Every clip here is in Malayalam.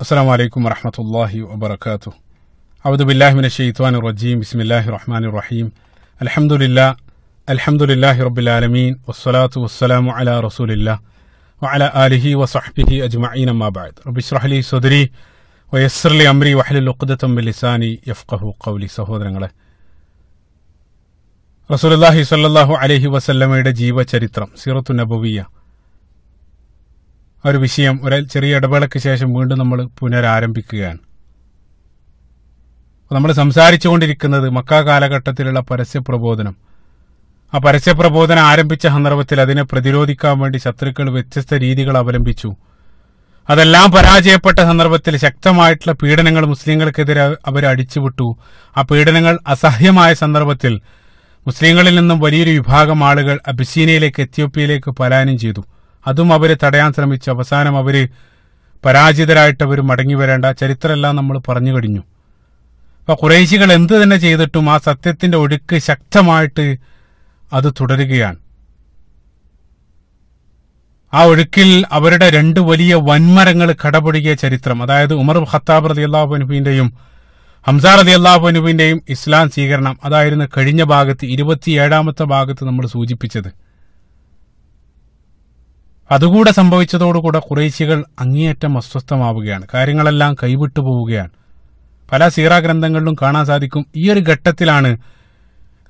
السلام عليكم ورحمة الله وبركاته أعوذ بالله من الشيطان الرجيم بسم الله الرحمن الرحيم الحمد لله الحمد لله رب العالمين والصلاة والسلام على رسول الله وعلى آله وصحبه أجمعين ما بعد رب اشرح لي صدري ويسر لي أمري واحلل عقدة من لساني يفقه قولي സഹോദരങ്ങളെ റസൂലുള്ളാഹി സ്വല്ലല്ലാഹു അലൈഹി വസല്ലമയുടെ ജീവചരിത്രം സീറത്തു നബവിയ ഒരു വിഷയം ഒരു ചെറിയ ഇടവേളയ്ക്ക് ശേഷം വീണ്ടും നമ്മൾ പുനരാരംഭിക്കുകയാണ്. നമ്മൾ സംസാരിച്ചുകൊണ്ടിരിക്കുന്നത് മക്ക കാലഘട്ടത്തിലുള്ള പരസ്യപ്രബോധനം. ആ പരസ്യ പ്രബോധനം ആരംഭിച്ച സന്ദർഭത്തിൽ അതിനെ പ്രതിരോധിക്കാൻ വേണ്ടി ശത്രുക്കൾ വ്യത്യസ്ത രീതികൾ അവലംബിച്ചു. അതെല്ലാം പരാജയപ്പെട്ട സന്ദർഭത്തിൽ ശക്തമായിട്ടുള്ള പീഡനങ്ങൾ മുസ്ലിങ്ങൾക്കെതിരെ അവർ അടിച്ചുവിട്ടു. ആ പീഡനങ്ങൾ അസഹ്യമായ സന്ദർഭത്തിൽ മുസ്ലിങ്ങളിൽ നിന്നും വലിയൊരു വിഭാഗം ആളുകൾ അബിസീനയിലേക്ക് എത്യോപ്യയിലേക്ക് പലായനം ചെയ്തു. അതും അവരെ തടയാൻ ശ്രമിച്ചു. അവസാനം അവർ പരാജിതരായിട്ട് അവർ മടങ്ങി വരേണ്ട ചരിത്രമെല്ലാം നമ്മൾ പറഞ്ഞു കഴിഞ്ഞു. അപ്പൊ കുറേശികൾ എന്ത് തന്നെ ചെയ്തിട്ടും ആ സത്യത്തിന്റെ ഒഴുക്ക് ശക്തമായിട്ട് അത് തുടരുകയാണ്. ആ ഒഴുക്കിൽ അവരുടെ രണ്ട് വലിയ വൻമരങ്ങൾ കടപൊടുകിയ ചരിത്രം അതായത് ഉമർ ഖത്താബ് റതി അള്ളാഹുനുബിന്റെയും ഹംസ റതി അള്ളാഹുനുബിന്റെയും ഇസ്ലാം സ്വീകരണം അതായിരുന്നു കഴിഞ്ഞ ഭാഗത്ത് ഇരുപത്തിയേഴാമത്തെ ഭാഗത്ത് നമ്മൾ സൂചിപ്പിച്ചത്. അതുകൂടെ സംഭവിച്ചതോടുകൂടെ കുറേശികൾ അങ്ങേയറ്റം അസ്വസ്ഥമാവുകയാണ്. കാര്യങ്ങളെല്ലാം കൈവിട്ടു പോവുകയാണ്. പല സീറ ഗ്രന്ഥങ്ങളിലും കാണാൻ സാധിക്കും ഈ ഒരു ഘട്ടത്തിലാണ്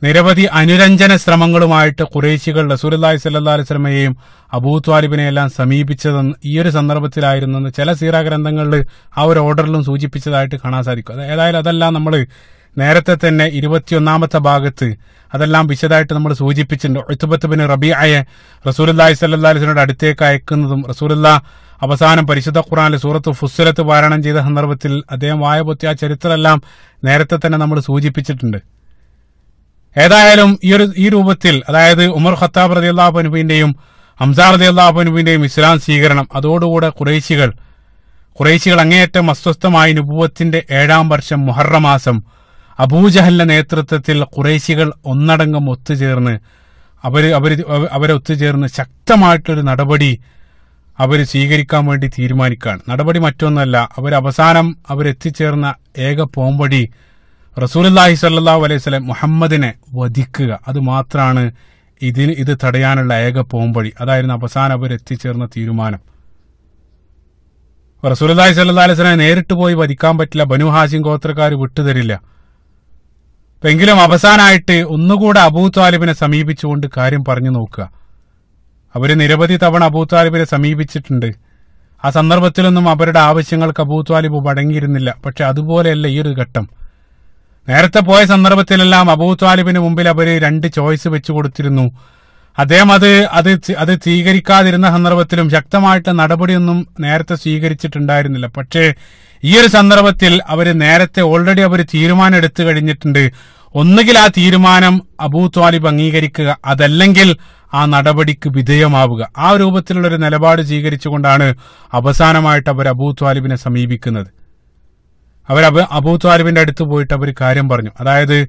നിരവധി അനുരഞ്ജന ശ്രമങ്ങളുമായിട്ട് കുറേശികൾ റസൂലി സല്ലാ അലിസ്ലമയെയും അബൂ ത്വാലിബിനെയെല്ലാം സമീപിച്ചതെന്ന് ഈ ഒരു സന്ദർഭത്തിലായിരുന്നെന്ന് ചില സീറ ഗ്രന്ഥങ്ങളിൽ ആ ഒരു ഓർഡറിലും സൂചിപ്പിച്ചതായിട്ട് കാണാൻ സാധിക്കും. ഏതായാലും അതെല്ലാം നമ്മൾ നേരത്തെ തന്നെ ഇരുപത്തിയൊന്നാമത്തെ ഭാഗത്ത് അതെല്ലാം വിശദമായിട്ട് നമ്മൾ സൂചിപ്പിച്ചിട്ടുണ്ട്. ഒഴുത്തുബത്ത് ബിൻ റബിയായെ റസൂലി സല്ലാ അലിസ്ലിനോട് അടുത്തേക്ക് അയക്കുന്നതും റസൂലുള്ള അവസാനം പരിശുദ്ധ ഖുറാനിൽ സൂറത്ത് ഫുസ്സലത്ത് പാരായണം ചെയ്ത സന്ദർഭത്തിൽ അദ്ദേഹം വായപൊത്തി ആ ചരിത്രമെല്ലാം നേരത്തെ തന്നെ നമ്മൾ സൂചിപ്പിച്ചിട്ടുണ്ട്. ഏതായാലും ഈ ഒരു ഈ രൂപത്തിൽ അതായത് ഉമർ ഖത്താബ് റതി അള്ളാഹുനുബിന്റെയും ഹംസാർ റതി അള്ളാഹുനുബിന്റെയും ഇസ്ലാം സ്വീകരണം അതോടുകൂടെ കുറേശികൾ കുറേശികൾ അങ്ങേയറ്റം അസ്വസ്ഥമായി നുപൂവത്തിന്റെ ഏഴാം വർഷം മുഹറ മാസം അബൂജഹലിന്റെ നേതൃത്വത്തിൽ കുറേശികൾ ഒന്നടങ്കം ഒത്തുചേർന്ന് അവർ അവർ അവരെ ഒത്തുചേർന്ന് ശക്തമായിട്ടൊരു നടപടി അവർ സ്വീകരിക്കാൻ വേണ്ടി തീരുമാനിക്കുകയാണ്. നടപടി മറ്റൊന്നല്ല അവർ അവസാനം അവരെത്തിച്ചേർന്ന ഏക പോംവടി റസൂലി സല്ലാഹു അലൈഹി സ്വലം മുഹമ്മദിനെ വധിക്കുക. അത് മാത്രമാണ് ഇതിന് ഇത് തടയാനുള്ള ഏക പോംവഴി അതായിരുന്നു അവസാനം അവരെത്തിച്ചേർന്ന തീരുമാനം. റസൂലി സല്ലാ അലൈഹി സ്വലം നേരിട്ട് പോയി വധിക്കാൻ പറ്റില്ല. ബനു ഹാസിം ഗോത്രക്കാർ വിട്ടുതരില്ല. എങ്കിലും അവസാനമായിട്ട് ഒന്നുകൂടെ അബൂ താലിബിനെ സമീപിച്ചുകൊണ്ട് കാര്യം പറഞ്ഞു നോക്കുക. അവർ നിരവധി തവണ അബൂ താലിബിനെ സമീപിച്ചിട്ടുണ്ട്. ആ സന്ദർഭത്തിലൊന്നും അവരുടെ ആവശ്യങ്ങൾക്ക് അബൂ താലിബ് മടങ്ങിയിരുന്നില്ല. പക്ഷെ അതുപോലെയല്ല ഈ ഒരു ഘട്ടം. നേരത്തെ പോയ സന്ദർഭത്തിലെല്ലാം അബൂ താലിബിന് മുമ്പിൽ അവർ രണ്ട് ചോയ്സ് വെച്ചു കൊടുത്തിരുന്നു. അദ്ദേഹം അത് അത് അത് സ്വീകരിക്കാതിരുന്ന സന്ദർഭത്തിലും ശക്തമായിട്ട് നടപടിയൊന്നും നേരത്തെ സ്വീകരിച്ചിട്ടുണ്ടായിരുന്നില്ല. പക്ഷേ ഈ ഒരു സന്ദർഭത്തിൽ അവർ നേരത്തെ ഓൾറെഡി അവർ തീരുമാനം എടുത്തു കഴിഞ്ഞിട്ടുണ്ട്. ഒന്നുകിൽ ആ തീരുമാനം അബൂ ത്വാലിബ് അംഗീകരിക്കുക അതല്ലെങ്കിൽ ആ നടപടിക്ക് വിധേയമാവുക. ആ രൂപത്തിലുള്ള ഒരു നിലപാട് സ്വീകരിച്ചുകൊണ്ടാണ് അവസാനമായിട്ട് അവർ അബൂ ത്വാലിബിനെ സമീപിക്കുന്നത്. അവർ അബ ത്വാലിബിന്റെ അടുത്ത് പോയിട്ട് അവർ കാര്യം പറഞ്ഞു. അതായത്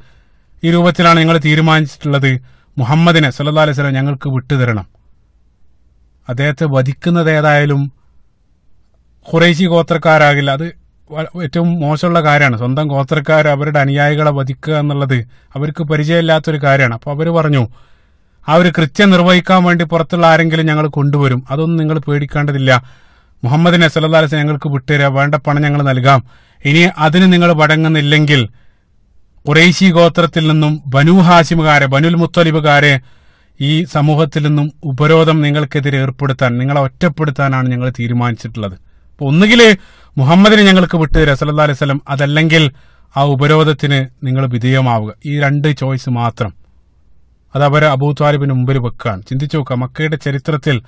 ഈ രൂപത്തിലാണ് ഞങ്ങൾ തീരുമാനിച്ചിട്ടുള്ളത്. മുഹമ്മദിനെ സല്ലാ അലൈഹി സ്വലം ഞങ്ങൾക്ക് വിട്ടുതരണം അദ്ദേഹത്തെ വധിക്കുന്നത് ഏതായാലും ഖുറൈശി ഗോത്രക്കാരാകില്ല. അത് ഏറ്റവും മോശമുള്ള കാര്യമാണ്. സ്വന്തം ഗോത്രക്കാർ അവരുടെ അനുയായികളെ വധിക്കുക എന്നുള്ളത് അവർക്ക് പരിചയമില്ലാത്തൊരു കാര്യമാണ്. അപ്പോൾ അവർ പറഞ്ഞു ആ ഒരു കൃത്യം നിർവഹിക്കാൻ വേണ്ടി പുറത്തുള്ള ആരെങ്കിലും ഞങ്ങൾ കൊണ്ടുവരും. അതൊന്നും നിങ്ങൾ പേടിക്കേണ്ടതില്ല. മുഹമ്മദിനെ സല്ലാ അലൈഹി ഞങ്ങൾക്ക് വിട്ടുതരിക വേണ്ട പണം ഞങ്ങൾ നൽകാം. ഇനി അതിന് നിങ്ങൾ വടങ്ങുന്നില്ലെങ്കിൽ കുറേശി ഗോത്രത്തിൽ നിന്നും ബനു ഹാഷിമുകാരെ ബനുൽ മുത്തലിബുകാരെ ഈ സമൂഹത്തിൽ നിന്നും ഉപരോധം നിങ്ങൾക്കെതിരെ ഏർപ്പെടുത്താൻ നിങ്ങളെ ഒറ്റപ്പെടുത്താനാണ് ഞങ്ങൾ തീരുമാനിച്ചിട്ടുള്ളത്. ഒന്നുകിൽ മുഹമ്മദിനെ ഞങ്ങൾക്ക് വിട്ട് സല്ലാ അലൈഹി സ്വലം അതല്ലെങ്കിൽ ആ ഉപരോധത്തിന് നിങ്ങൾ വിധേയമാവുക. ഈ രണ്ട് ചോയ്സ് മാത്രം. അത് അവർ അബൂ താലിബിന് മുമ്പിൽ വെക്കുകയാണ് ചിന്തിച്ചു നോക്കുക. മക്കയുടെ ചരിത്രത്തിൽ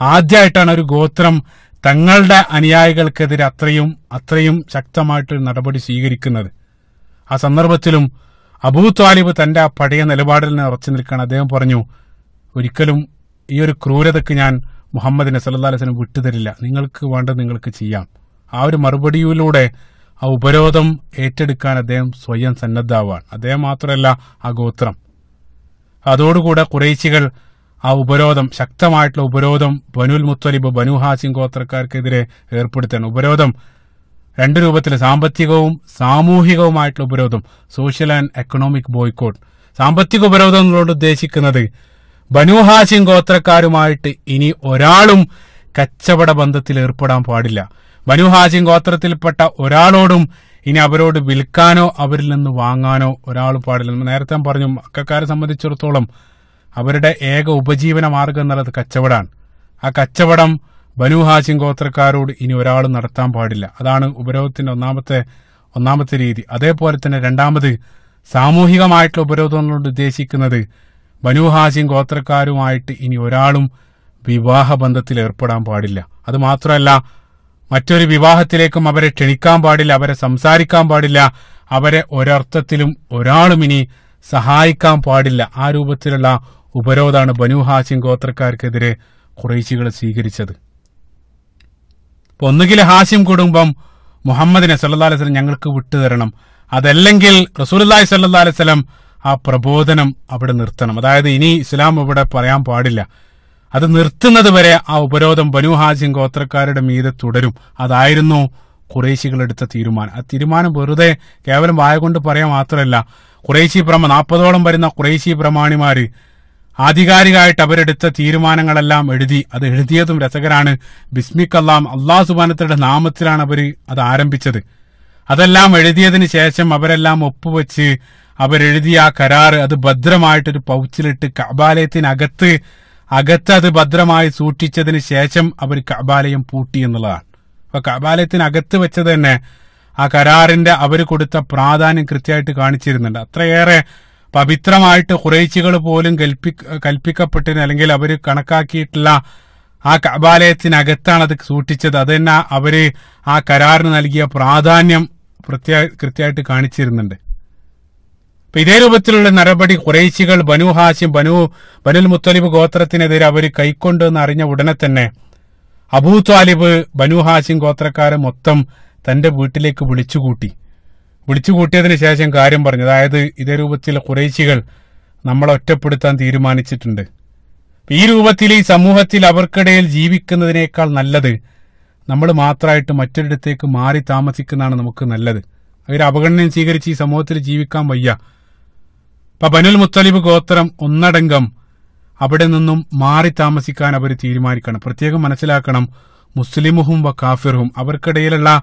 ആദ്യമായിട്ടാണ് ഒരു ഗോത്രം തങ്ങളുടെ അനുയായികൾക്കെതിരെ അത്രയും അത്രയും ശക്തമായിട്ട് നടപടി സ്വീകരിക്കുന്നത്. ആ സന്ദർഭത്തിലും അബൂ താലിബ് തന്റെ ആ പഴയ നിലപാടിൽ നിന്ന് ഉറച്ചു നിൽക്കുകയാണ്. അദ്ദേഹം പറഞ്ഞു ഒരിക്കലും ഈ ഒരു ക്രൂരതയ്ക്ക് ഞാൻ മുഹമ്മദിനെ സല്ലാ അലൈഹി വിട്ടുതരില്ല. നിങ്ങൾക്ക് വേണ്ടത് നിങ്ങൾക്ക് ചെയ്യാം. ആ ഒരു മറുപടിയിലൂടെ ആ ഉപരോധം ഏറ്റെടുക്കാൻ അദ്ദേഹം സ്വയം സന്നദ്ധാവാണ് അദ്ദേഹം മാത്രമല്ല ആ ഗോത്രം. അതോടുകൂടെ കുറേശികൾ ആ ഉപരോധം ശക്തമായിട്ടുള്ള ഉപരോധം ബനുൽ മുത്തലിബ് ബനു ഹാസിം ഗോത്രക്കാർക്കെതിരെ ഏർപ്പെടുത്തുകയാണ് ഉപരോധം രണ്ട് രൂപത്തിൽ സാമ്പത്തികവും സാമൂഹികവുമായിട്ടുള്ള ഉപരോധം സോഷ്യൽ ആൻഡ് എക്കണോമിക് ബോയ്ക്കോട്ട്. സാമ്പത്തിക ഉപരോധം ഉദ്ദേശിക്കുന്നത് ബനുഹാസിം ഗോത്രക്കാരുമായിട്ട് ഇനി ഒരാളും കച്ചവട ബന്ധത്തിൽ ഏർപ്പെടാൻ പാടില്ല. ബനുഹാസിം ഗോത്രത്തിൽപ്പെട്ട ഒരാളോടും ഇനി അവരോട് വിൽക്കാനോ അവരിൽ നിന്ന് വാങ്ങാനോ ഒരാൾ പാടില്ല. നേരത്തെ പറഞ്ഞു മക്കാരെ സംബന്ധിച്ചിടത്തോളം അവരുടെ ഏക ഉപജീവന മാർഗം എന്നുള്ളത് കച്ചവടമാണ്. ആ കച്ചവടം ബനു ഹാസിം ഗോത്രക്കാരോട് ഇനി ഒരാൾ നടത്താൻ പാടില്ല. അതാണ് ഉപരോധത്തിന്റെ ഒന്നാമത്തെ ഒന്നാമത്തെ രീതി. അതേപോലെ തന്നെ രണ്ടാമത് സാമൂഹികമായിട്ടുള്ള ഉപരോധം കൊണ്ട് ഉദ്ദേശിക്കുന്നത് ബനു ഗോത്രക്കാരുമായിട്ട് ഇനി ഒരാളും വിവാഹ ബന്ധത്തിൽ ഏർപ്പെടാൻ പാടില്ല. അത് മാത്രമല്ല മറ്റൊരു വിവാഹത്തിലേക്കും അവരെ ക്ഷണിക്കാൻ പാടില്ല അവരെ സംസാരിക്കാൻ പാടില്ല അവരെ ഒരർത്ഥത്തിലും ഒരാളും ഇനി സഹായിക്കാൻ പാടില്ല. ആ രൂപത്തിലുള്ള ഉപരോധാണ് ബനു ഹാഷിം ഗോത്രക്കാർക്കെതിരെ കുറേശികൾ സ്വീകരിച്ചത്. ഒന്നുകിൽ ഹാസിം കുടുംബം മുഹമ്മദിനെ സല്ലാ അലൈഹി ഞങ്ങൾക്ക് വിട്ടുതരണം. അതല്ലെങ്കിൽ റസൂലി സല്ലാ അലൈഹി ആ പ്രബോധനം അവിടെ നിർത്തണം. അതായത് ഇനി ഇസ്ലാം ഇവിടെ പറയാൻ പാടില്ല. അത് നിർത്തുന്നത് വരെ ആ ഉപരോധം ബനുഹാജിം ഗോത്രക്കാരുടെ മീതെ തുടരും. അതായിരുന്നു കുറേശികൾ എടുത്ത തീരുമാനം. ആ തീരുമാനം വെറുതെ കേവലം വായ കൊണ്ട് പറയാൻ മാത്രമല്ല കുറേശി പ്രമ നാൽപ്പതോളം വരുന്ന കുറേശി പ്രമാണിമാര് ആധികാരികമായിട്ട് അവരെടുത്ത തീരുമാനങ്ങളെല്ലാം എഴുതി അത് എഴുതിയതും രസകരാണ്. ബിസ്മിക്കല്ലാം അള്ളാഹു സുബാനത്തിന്റെ നാമത്തിലാണ് അവർ അത് ആരംഭിച്ചത്. അതെല്ലാം എഴുതിയതിന് ശേഷം അവരെല്ലാം ഒപ്പുവെച്ച് അവരെഴുതിയ ആ കരാറ് അത് ഭദ്രമായിട്ടൊരു പൗച്ചിലിട്ട് കബാലയത്തിനകത്ത് അകത്ത് അത് ഭദ്രമായി സൂക്ഷിച്ചതിന് ശേഷം അവർ കബാലയം പൂട്ടി എന്നുള്ളതാണ്. അപ്പൊ കബാലയത്തിനകത്ത് വെച്ചത് തന്നെ ആ കരാറിന്റെ അവർ കൊടുത്ത പ്രാധാന്യം കൃത്യമായിട്ട് കാണിച്ചിരുന്നുണ്ട്. അത്രയേറെ പവിത്രമായിട്ട് കുറേച്ചുകൾ പോലും കൽപ്പി കൽപ്പിക്കപ്പെട്ടിരുന്ന. അല്ലെങ്കിൽ അവർ കണക്കാക്കിയിട്ടുള്ള ആ കബാലയത്തിനകത്താണ് അത് സൂക്ഷിച്ചത്. അത് തന്നെ അവർ ആ കരാറിന് നൽകിയ പ്രാധാന്യം കൃത്യമായിട്ട് കാണിച്ചിരുന്നുണ്ട്. ഇതേ രൂപത്തിലുള്ള നടപടി കുറേശികൾ ബനു ഹാഷിം ബനു ബനുൽ മുത്തലിബ് ഗോത്രത്തിനെതിരെ അവർ കൈക്കൊണ്ടെന്ന് അറിഞ്ഞ ഉടനെ തന്നെ അബൂ ത്വാലിബ് ബനു ഹാഷിം ഗോത്രക്കാരെ മൊത്തം തന്റെ വീട്ടിലേക്ക് വിളിച്ചുകൂട്ടി. വിളിച്ചുകൂട്ടിയതിന് ശേഷം കാര്യം പറഞ്ഞു. അതായത് ഇതേ രൂപത്തിൽ കുറേശികൾ നമ്മളെ ഒറ്റപ്പെടുത്താൻ തീരുമാനിച്ചിട്ടുണ്ട്. ഈ രൂപത്തിൽ ഈ സമൂഹത്തിൽ അവർക്കിടയിൽ ജീവിക്കുന്നതിനേക്കാൾ നല്ലത് നമ്മൾ മാത്രമായിട്ട് മറ്റൊരിടത്തേക്ക് മാറി താമസിക്കുന്നതാണ് നമുക്ക് നല്ലത്. അവർ അവഗണനയും സ്വീകരിച്ച് ഈ സമൂഹത്തിൽ ജീവിക്കാൻ വയ്യ. ഇപ്പൊ ബനുൽ മുത്തലിബ് ഗോത്രം ഒന്നടങ്കം അവിടെ നിന്നും മാറി താമസിക്കാൻ അവർ തീരുമാനിക്കണം. പ്രത്യേകം മനസ്സിലാക്കണം മുസ്ലിമുഹും വ കാഫിറും അവർക്കിടയിലുള്ള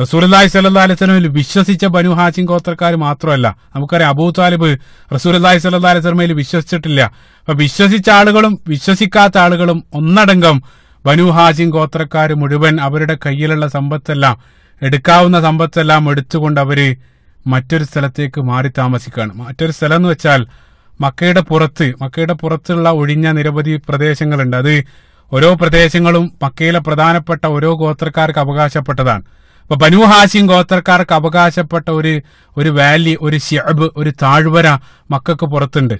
റസൂലി സല്ലാ അലൈസ്ലമിൽ വിശ്വസിച്ച ബനു ഹാസിം ഗോത്രക്കാർ മാത്രമല്ല. നമുക്കറിയാം അബൂ താലിബ് റസൂലി സല്ലാ അലൈസ്ലമയിൽ വിശ്വസിച്ചിട്ടില്ല. അപ്പൊ വിശ്വസിച്ച ആളുകളും വിശ്വസിക്കാത്ത ആളുകളും ഒന്നടങ്കം ബനു ഹാസിം ഗോത്രക്കാർ മുഴുവൻ അവരുടെ കയ്യിലുള്ള സമ്പത്തെല്ലാം എടുക്കാവുന്ന സമ്പത്തെല്ലാം എടുത്തുകൊണ്ട് അവർ മറ്റൊരു സ്ഥലത്തേക്ക് മാറി താമസിക്കുകയാണ് മറ്റൊരു സ്ഥലം എന്ന് വെച്ചാൽ മക്കയുടെ പുറത്ത് മക്കയുടെ പുറത്തുള്ള ഒഴിഞ്ഞ നിരവധി പ്രദേശങ്ങളുണ്ട്. അത് ഓരോ പ്രദേശങ്ങളും മക്കയിലെ പ്രധാനപ്പെട്ട ഓരോ ഗോത്രക്കാർക്ക് അവകാശപ്പെട്ടതാണ്. അപ്പൊ ബനു ഹാസിം ഗോത്രക്കാർക്ക് അവകാശപ്പെട്ട ഒരു ഒരു വാലി ഒരു ഷെബ് ഒരു താഴ്വര മക്കൾക്ക് പുറത്തുണ്ട്.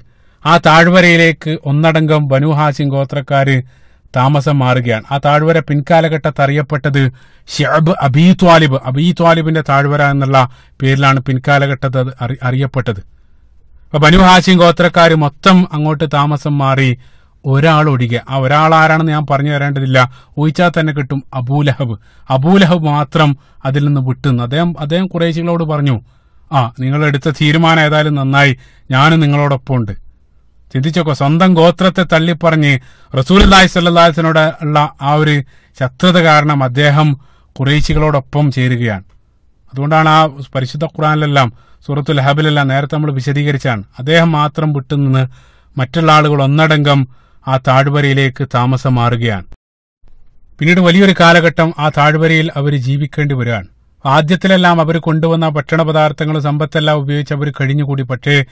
ആ താഴ്വരയിലേക്ക് ഒന്നടങ്കം ബനു ഹാസിം ഗോത്രക്കാര് താമസം മാറുകയാണ്. ആ താഴ്വര പിൻകാലഘട്ടത്ത് അറിയപ്പെട്ടത് ഷെഅബ് അബീ ത്വാലിബ്. അബീ ത്വാലിബിന്റെ താഴ്വര എന്നുള്ള പേരിലാണ് പിൻകാലഘട്ടത്ത് അറിയപ്പെട്ടത്. അപ്പൊ ബനു ഹാഷിം ഗോത്രക്കാർ മൊത്തം അങ്ങോട്ട് താമസം മാറി ഒരാൾ ഒഴികെ. ആ ഒരാൾ ആരാണെന്ന് ഞാൻ പറഞ്ഞു തരേണ്ടതില്ല. ഊഹിച്ചാൽ തന്നെ കിട്ടും അബൂലഹബ് അബൂലഹബ് മാത്രം അതിൽ നിന്ന് വിട്ടുന്നു അദ്ദേഹം അദ്ദേഹം കുറേശികളോട് പറഞ്ഞു ആ നിങ്ങൾ എടുത്ത തീരുമാനം ഏതായാലും നന്നായി. ഞാനും നിങ്ങളോടൊപ്പം ഉണ്ട് ചിന്തിച്ചോക്കോ സ്വന്തം ഗോത്രത്തെ തള്ളിപ്പറഞ്ഞ് റസൂൽ അല്ലാഹി സ്വല്ലാസിനോട് ഉള്ള ആ ഒരു ശത്രുത കാരണം അദ്ദേഹം കുറേശികളോടൊപ്പം ചേരുകയാണ്. അതുകൊണ്ടാണ് ആ പരിശുദ്ധ ഖുറാനിലെല്ലാം സൂറത്തുൽ ഹബിലെല്ലാം നേരത്തെ നമ്മൾ വിശദീകരിച്ചാണ്. അദ്ദേഹം മാത്രം വിട്ടുനിന്ന് മറ്റുള്ള ആളുകൾ ഒന്നടങ്കം ആ താഴ്വരയിലേക്ക് താമസം മാറുകയാണ് പിന്നീട് വലിയൊരു കാലഘട്ടം ആ താഴ്വരയിൽ അവർ ജീവിക്കേണ്ടി വരികയാണ്. ആദ്യത്തിലെല്ലാം അവർ കൊണ്ടുവന്ന ഭക്ഷണ പദാർത്ഥങ്ങളും സമ്പത്തെല്ലാം ഉപയോഗിച്ച് അവർ കഴിഞ്ഞുകൂടി. പക്ഷേ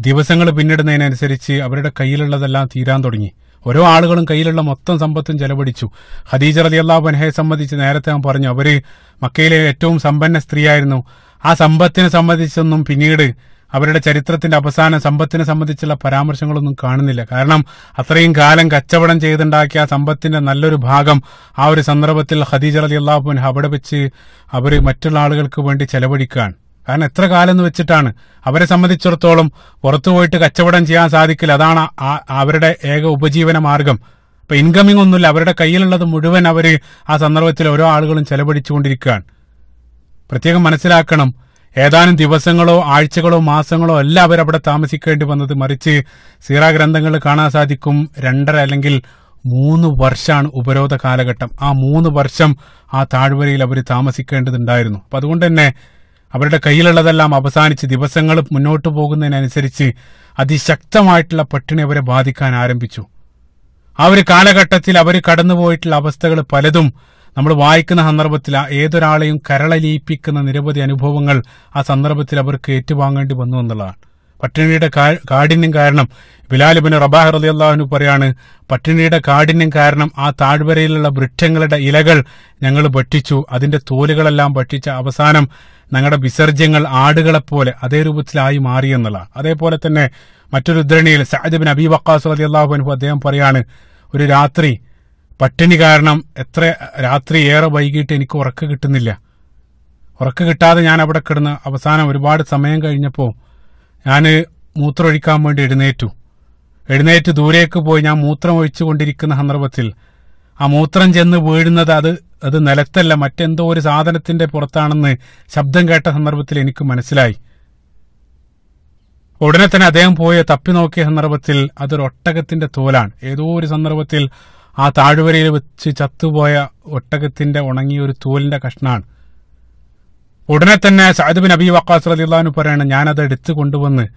ദിവസങ്ങൾ പിന്നിടുന്നതിനനുസരിച്ച് അവരുടെ കയ്യിലുള്ളതെല്ലാം തീരാൻ തുടങ്ങി. ഓരോ ആളുകളും കയ്യിലുള്ള മൊത്തം സമ്പത്തും ചെലവഴിച്ചു. ഖദീജ റലി അള്ളാഹു ബൻഹയെ സംബന്ധിച്ച് നേരത്തെ ഞാൻ പറഞ്ഞു അവർ മക്കയിലെ ഏറ്റവും സമ്പന്ന സ്ത്രീയായിരുന്നു. ആ സമ്പത്തിനെ സംബന്ധിച്ചൊന്നും പിന്നീട് അവരുടെ ചരിത്രത്തിന്റെ അവസാനം സമ്പത്തിനെ സംബന്ധിച്ചുള്ള പരാമർശങ്ങളൊന്നും കാണുന്നില്ല. കാരണം അത്രയും കാലം കച്ചവടം ചെയ്തുണ്ടാക്കിയ ആ സമ്പത്തിന്റെ നല്ലൊരു ഭാഗം ആ ഒരു സന്ദർഭത്തിൽ ഖദീജ റലി അള്ളാഹുബൻഹ അവിടെ വെച്ച് അവർ മറ്റുള്ള ആളുകൾക്ക് വേണ്ടി ചെലവഴിക്കുകയാണ്. കാരണം എത്ര കാലം എന്ന് വെച്ചിട്ടാണ്. അവരെ സംബന്ധിച്ചിടത്തോളം പുറത്തു പോയിട്ട് കച്ചവടം ചെയ്യാൻ സാധിക്കില്ല. അതാണ് അവരുടെ ഏക ഉപജീവന മാർഗം. ഇപ്പൊ ഇൻകമിംഗ് ഒന്നുമില്ല. അവരുടെ കയ്യിലുള്ളത് മുഴുവൻ അവർ ആ സന്ദർഭത്തിൽ ഓരോ ആളുകളും ചെലവഴിച്ചുകൊണ്ടിരിക്കുകയാണ്. പ്രത്യേകം മനസ്സിലാക്കണം. ഏതാനും ദിവസങ്ങളോ ആഴ്ചകളോ മാസങ്ങളോ അല്ല അവരവിടെ താമസിക്കേണ്ടി വന്നത്. മറിച്ച് സീറ ഗ്രന്ഥങ്ങളിൽ കാണാൻ സാധിക്കും രണ്ടര അല്ലെങ്കിൽ മൂന്ന് വർഷമാണ് ഉപരോധ കാലഘട്ടം. ആ മൂന്ന് വർഷം ആ താഴ്വരയിൽ അവർ താമസിക്കേണ്ടതുണ്ടായിരുന്നു. അപ്പൊ അതുകൊണ്ട് തന്നെ അവരുടെ കയ്യിലുള്ളതെല്ലാം അവസാനിച്ച് ദിവസങ്ങൾ മുന്നോട്ടു പോകുന്നതിനനുസരിച്ച് അതിശക്തമായിട്ടുള്ള പട്ടിണി അവരെ ബാധിക്കാൻ ആരംഭിച്ചു. ആ ഒരു കാലഘട്ടത്തിൽ അവർ കടന്നുപോയിട്ടുള്ള അവസ്ഥകൾ പലതും നമ്മൾ വായിക്കുന്ന സന്ദർഭത്തിൽ ഏതൊരാളെയും കരളലിയിപ്പിക്കുന്ന നിരവധി അനുഭവങ്ങൾ ആ സന്ദർഭത്തിൽ അവർക്ക് ഏറ്റുവാങ്ങേണ്ടി വന്നു എന്നുള്ളതാണ്. പട്ടിണിയുടെ കാഠിന്യം കാരണം ബിലാലിബിന് റബാഹ് അള്ളാഹുനു പറയാണ് പട്ടിണിയുടെ കാഠിന്യം കാരണം ആ താഴ്വരയിലുള്ള വൃക്ഷങ്ങളുടെ ഇലകൾ ഞങ്ങൾ ഭക്ഷിച്ചു അതിന്റെ തോലുകളെല്ലാം ഭക്ഷിച്ച അവസാനം ഞങ്ങളുടെ വിസർജ്യങ്ങൾ ആടുകളെപ്പോലെ അതേ രൂപത്തിലായി മാറി എന്നുള്ളതാണ്. അതേപോലെ തന്നെ മറ്റൊരു ഉദ്ധരണിയിൽ സാജിബിൻ ബിൻ അബി വക്കാസ് അലി അള്ളാഹു അനുഭവം അദ്ദേഹം പറയാണ് ഒരു രാത്രി പട്ടിണി കാരണം എത്ര രാത്രി ഏറെ വൈകിട്ട് എനിക്ക് ഉറക്ക കിട്ടുന്നില്ല. ഉറക്ക കിട്ടാതെ ഞാൻ അവിടെ കിടന്ന് അവസാനം ഒരുപാട് സമയം കഴിഞ്ഞപ്പോൾ ഞാൻ മൂത്രമൊഴിക്കാൻ വേണ്ടി എഴുന്നേറ്റു. എഴുന്നേറ്റ് ദൂരേക്ക് പോയി ഞാൻ മൂത്രം ഒഴിച്ചു കൊണ്ടിരിക്കുന്ന സന്ദർഭത്തിൽ ആ മൂത്രം ചെന്ന് വീഴുന്നത് അത് അത് നിലത്തല്ല. മറ്റെന്തോ ഒരു സാധനത്തിന്റെ പുറത്താണെന്ന് ശബ്ദം കേട്ട സന്ദർഭത്തിൽ എനിക്ക് മനസ്സിലായി. ഉടനെ തന്നെ അദ്ദേഹം പോയ തപ്പി നോക്കിയ സന്ദർഭത്തിൽ അതൊരു ഒട്ടകത്തിന്റെ തോലാണ്. ഏതോ ഒരു സന്ദർഭത്തിൽ ആ താഴ്വരയിൽ വെച്ച് ചത്തുപോയ ഒട്ടകത്തിന്റെ ഉണങ്ങിയ ഒരു തോലിന്റെ കഷ്ണാണ്. ഉടനെ തന്നെ ബിൻ അബി വക്കാസ് റളിയല്ലാഹു പറയാണ് ഞാനത് എടുത്തു കൊണ്ടുവന്ന്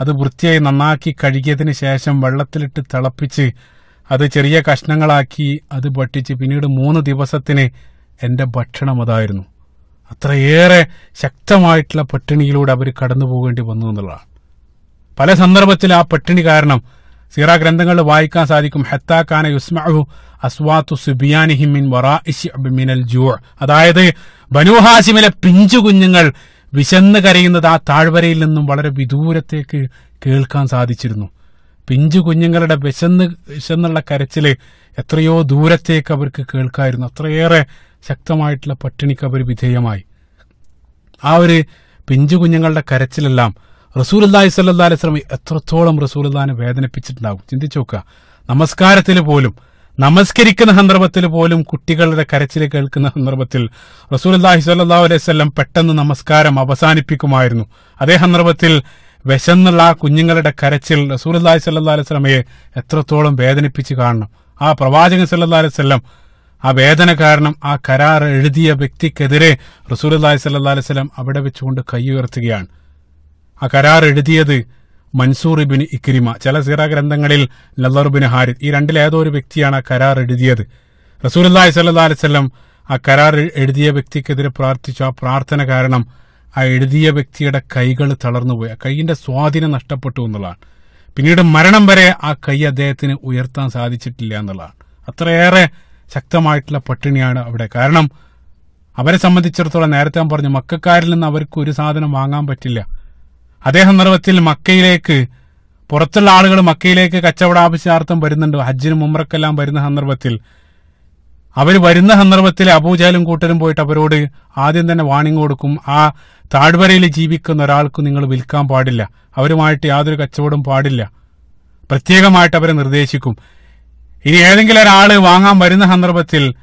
അത് വൃത്തിയായി നന്നാക്കി കഴുകിയതിന് ശേഷം വെള്ളത്തിലിട്ട് തിളപ്പിച്ച് അത് ചെറിയ കഷ്ണങ്ങളാക്കി അത് ഭക്ഷിച്ച് പിന്നീട് മൂന്ന് ദിവസത്തിന് എന്റെ ഭക്ഷണം അതായിരുന്നു. അത്രയേറെ ശക്തമായിട്ടുള്ള പട്ടിണിയിലൂടെ അവർ കടന്നു പോകേണ്ടി വന്നു എന്നുള്ളതാണ്. പല സന്ദർഭത്തിൽ ആ പട്ടിണി കാരണം സീറ ഗ്രന്ഥങ്ങളിൽ വായിക്കാൻ സാധിക്കും. ഹത്താഖാന യുസ്മഅു അസ്വാത്തു സുബിയാനിഹിമിൻ മിനൽ ജൂ അതായത് ബനുഹാസിമിലെ പിഞ്ചു കുഞ്ഞുങ്ങൾ വിശന്ന് കരയുന്നത് ആ താഴ്വരയിൽ നിന്നും വളരെ വിദൂരത്തേക്ക് കേൾക്കാൻ സാധിച്ചിരുന്നു. പിഞ്ചു കുഞ്ഞുങ്ങളുടെ വിശന്ന് വിശന്നുള്ള കരച്ചിൽ എത്രയോ ദൂരത്തേക്ക് അവർക്ക് കേൾക്കായിരുന്നു. അത്രയേറെ ശക്തമായിട്ടുള്ള പട്ടിണിക്ക് അവർ വിധേയമായി. ആ ഒരു പിഞ്ചു കുഞ്ഞുങ്ങളുടെ കരച്ചിലെല്ലാം റസൂലി അലൈഹി വസല്ലം എത്രത്തോളം റസൂലിനെ വേദനിപ്പിച്ചിട്ടുണ്ടാകും ചിന്തിച്ചു നോക്കുക. നമസ്കാരത്തിൽ പോലും നമസ്കരിക്കുന്ന സന്ദർഭത്തിൽ പോലും കുട്ടികളുടെ കരച്ചിൽ കേൾക്കുന്ന സന്ദർഭത്തിൽ റസൂലുല്ലാഹി സ്വല്ലല്ലാഹു അലൈഹി വസല്ലം പെട്ടെന്ന് നമസ്കാരം അവസാനിപ്പിക്കുമായിരുന്നു. അതേ സന്ദർഭത്തിൽ വിശന്നുള്ള ആ കുഞ്ഞുങ്ങളുടെ കരച്ചിൽ റസൂലുല്ലാഹി സ്വല്ലല്ലാഹു അലൈഹി വസല്ലമയെ എത്രത്തോളം വേദനിപ്പിച്ച് കാണണം. ആ പ്രവാചകൻ സല്ലാ അലൈഹി വസല്ലം ആ വേദന കാരണം ആ കരാർ എഴുതിയ വ്യക്തിക്കെതിരെ റസൂലുല്ലാഹി സ്വല്ലല്ലാഹു അലൈഹി വസല്ലം അവിടെ വെച്ചുകൊണ്ട് കൈ ഉയർത്തുകയാണ്. ആ കരാർ എഴുതിയത് മൻസൂർ ഇബിൻ ഇക്രിമ. ചില സീറ ഗ്രന്ഥങ്ങളിൽ ലല്ലർ ബിൻ ഹാരിദ് ഈ രണ്ടിലേതോ ഒരു വ്യക്തിയാണ് ആ കരാർ എഴുതിയത്. റസൂലുല്ലാഹി സ്വല്ലല്ലാഹു അലൈഹി വസല്ലം ആ കരാർ എഴുതിയ വ്യക്തിക്കെതിരെ പ്രാർത്ഥിച്ചു. ആ പ്രാർത്ഥന കാരണം ആ എഴുതിയ വ്യക്തിയുടെ കൈകൾ തളർന്നുപോയി. ആ കൈയിന്റെ സ്വാധീനം നഷ്ടപ്പെട്ടു എന്നുള്ളതാണ്. പിന്നീട് മരണം വരെ ആ കൈ അദ്ദേഹത്തിന് ഉയർത്താൻ സാധിച്ചിട്ടില്ല എന്നുള്ളതാണ്. അത്രയേറെ ശക്തമായിട്ടുള്ള പട്ടിണിയാണ് അവിടെ. കാരണം അവരെ സംബന്ധിച്ചിടത്തോളം നേരത്തെ ഞാൻ പറഞ്ഞു മക്കാരിൽ നിന്ന് അവർക്ക് ഒരു സാധനം വാങ്ങാൻ പറ്റില്ല. അതേ സന്ദർഭത്തിൽ മക്കയിലേക്ക് പുറത്തുള്ള ആളുകൾ മക്കയിലേക്ക് കച്ചവട ആവശ്യാർത്ഥം വരുന്നുണ്ട്. ഹജ്ജിനും മുമ്രക്കെല്ലാം വരുന്ന സന്ദർഭത്തിൽ അവർ വരുന്ന സന്ദർഭത്തിൽ അബൂജാലും കൂട്ടരും പോയിട്ട് അവരോട് ആദ്യം തന്നെ വാണിംഗ് കൊടുക്കും ആ താഴ്വരയിൽ ജീവിക്കുന്ന ഒരാൾക്ക് നിങ്ങൾ വിൽക്കാൻ പാടില്ല. അവരുമായിട്ട് യാതൊരു കച്ചവടം പാടില്ല. പ്രത്യേകമായിട്ട് അവരെ നിർദ്ദേശിക്കും. ഇനി ഏതെങ്കിലും ഒരാൾ വാങ്ങാൻ വരുന്ന സന്ദർഭത്തിൽ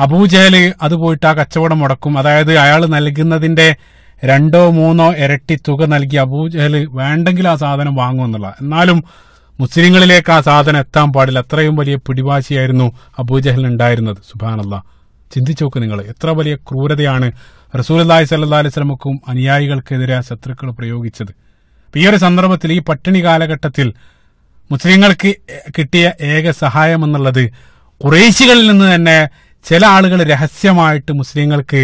അബൂജാൽ അത് പോയിട്ട് ആ കച്ചവടം മുടക്കും. അതായത് അയാൾ നൽകുന്നതിന്റെ രണ്ടോ മൂന്നോ ഇരട്ടി തുക നൽകി അബൂജാൽ വേണ്ടെങ്കിൽ ആ സാധനം വാങ്ങുമെന്നുള്ള എന്നാലും മുസ്ലിങ്ങളിലേക്ക് ആ സാധനം എത്താൻ പാടില്ല. അത്രയും വലിയ പിടിവാശിയായിരുന്നു അബൂജഹൽ ഉണ്ടായിരുന്നത്. സുബാനല്ല ചിന്തിച്ചു നോക്ക് നിങ്ങൾ എത്ര വലിയ ക്രൂരതയാണ് റസൂലി സല്ലാ അലൈഹി സ്വലമക്കും അനുയായികൾക്കെതിരെ ശത്രുക്കൾ പ്രയോഗിച്ചത്. ഈ ഒരു സന്ദർഭത്തിൽ ഈ പട്ടിണി കാലഘട്ടത്തിൽ മുസ്ലിങ്ങൾക്ക് കിട്ടിയ ഏക സഹായം എന്നുള്ളത് കുറേശികളിൽ നിന്ന് തന്നെ ചില ആളുകൾ രഹസ്യമായിട്ട് മുസ്ലിങ്ങൾക്ക്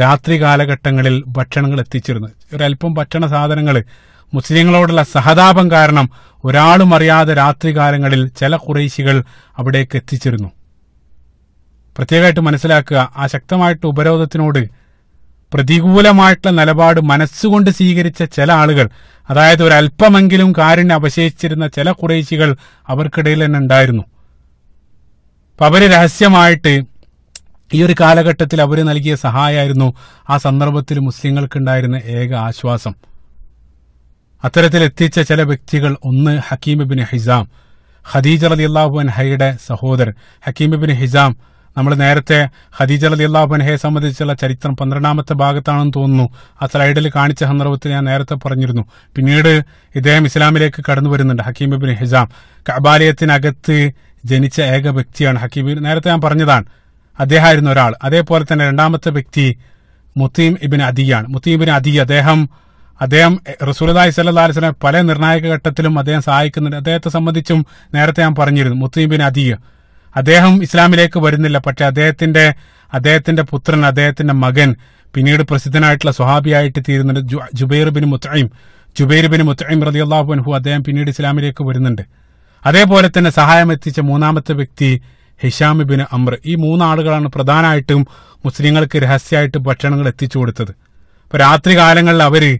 രാത്രി കാലഘട്ടങ്ങളിൽ ഭക്ഷണങ്ങൾ എത്തിച്ചിരുന്നു. ഒരല്പം ഭക്ഷണ സാധനങ്ങൾ മുസ്ലിങ്ങളോടുള്ള സഹതാപം കാരണം ഒരാളും അറിയാതെ രാത്രികാലങ്ങളിൽ ചില കുറേശികൾ അവിടേക്ക് എത്തിച്ചിരുന്നു. പ്രത്യേകമായിട്ട് മനസ്സിലാക്കുക ആ ശക്തമായിട്ട് ഉപരോധത്തിനോട് പ്രതികൂലമായിട്ടുള്ള നിലപാട് മനസ്സുകൊണ്ട് സ്വീകരിച്ച ചില ആളുകൾ അതായത് ഒരല്പമെങ്കിലും കാരുണ്യം അവശേഷിച്ചിരുന്ന ചില കുറേശികൾ അവർക്കിടയിൽ തന്നെ ഉണ്ടായിരുന്നു. അപ്പൊ അവർ രഹസ്യമായിട്ട് ഈ ഒരു കാലഘട്ടത്തിൽ അവർ നൽകിയ സഹായമായിരുന്നു ആ സന്ദർഭത്തിൽ മുസ്ലിങ്ങൾക്കുണ്ടായിരുന്ന ഏക ആശ്വാസം. അത്തരത്തിൽ എത്തിച്ച ചില വ്യക്തികൾ ഒന്ന് ഹക്കീം ബിൻ ഹിസാം. ഖദീജ അലി അള്ളാഹു അൻഹയുടെ സഹോദരൻ. ഹക്കീം ബിൻ ഹിസാം നമ്മൾ നേരത്തെ ഖദീജ അലി അള്ളാഹു അൻഹയെ സംബന്ധിച്ചുള്ള ചരിത്രം പന്ത്രണ്ടാമത്തെ ഭാഗത്താണെന്ന് തോന്നുന്നു. ആ സ്ലൈഡിൽ കാണിച്ച സന്ദർഭത്തിൽ ഞാൻ നേരത്തെ പറഞ്ഞിരുന്നു. പിന്നീട് ഇദ്ദേഹം ഇസ്ലാമിലേക്ക് കടന്നു വരുന്നുണ്ട് ഹക്കീം ബിൻ ഹിസാം. കബാലയത്തിനകത്ത് ജനിച്ച ഏക വ്യക്തിയാണ് ഹക്കീംബിൻ നേരത്തെ ഞാൻ പറഞ്ഞതാണ്. അദ്ദേഹമായിരുന്നു ഒരാൾ. അതേപോലെ തന്നെ രണ്ടാമത്തെ വ്യക്തി മുത്തീം ഇബിൻ അദിയാണ്. മുത്തീം ഇബിൻ അദി അദ്ദേഹം അദ്ദേഹം റസൂലി സല്ലാ അലിസ്ലാം പല നിർണായക ഘട്ടത്തിലും അദ്ദേഹം സഹായിക്കുന്നുണ്ട്. അദ്ദേഹത്തെ സംബന്ധിച്ചും നേരത്തെ ഞാൻ പറഞ്ഞിരുന്നു മുത്തീം ബിൻ അദിയ. അദ്ദേഹം ഇസ്ലാമിലേക്ക് വരുന്നില്ല പക്ഷെ അദ്ദേഹത്തിന്റെ അദ്ദേഹത്തിന്റെ പുത്രൻ അദ്ദേഹത്തിന്റെ മകൻ പിന്നീട് പ്രസിദ്ധനായിട്ടുള്ള സ്വഹാബിയായിട്ട് തീരുന്നുണ്ട് Jubair bin Mutim. Jubair bin Mutim റതി അള്ളാഹു അൻഹു അദ്ദേഹം പിന്നീട് ഇസ്ലാമിലേക്ക് വരുന്നുണ്ട്. അതേപോലെ തന്നെ സഹായം എത്തിച്ച മൂന്നാമത്തെ വ്യക്തി ഹിഷാമി ബിൻ അമ്ര ഈ മൂന്നാളുകളാണ് പ്രധാനമായിട്ടും മുസ്ലിങ്ങൾക്ക് രഹസ്യമായിട്ട് ഭക്ഷണങ്ങൾ എത്തിച്ചു കൊടുത്തത്. അപ്പൊ രാത്രി കാലങ്ങളിൽ അവർ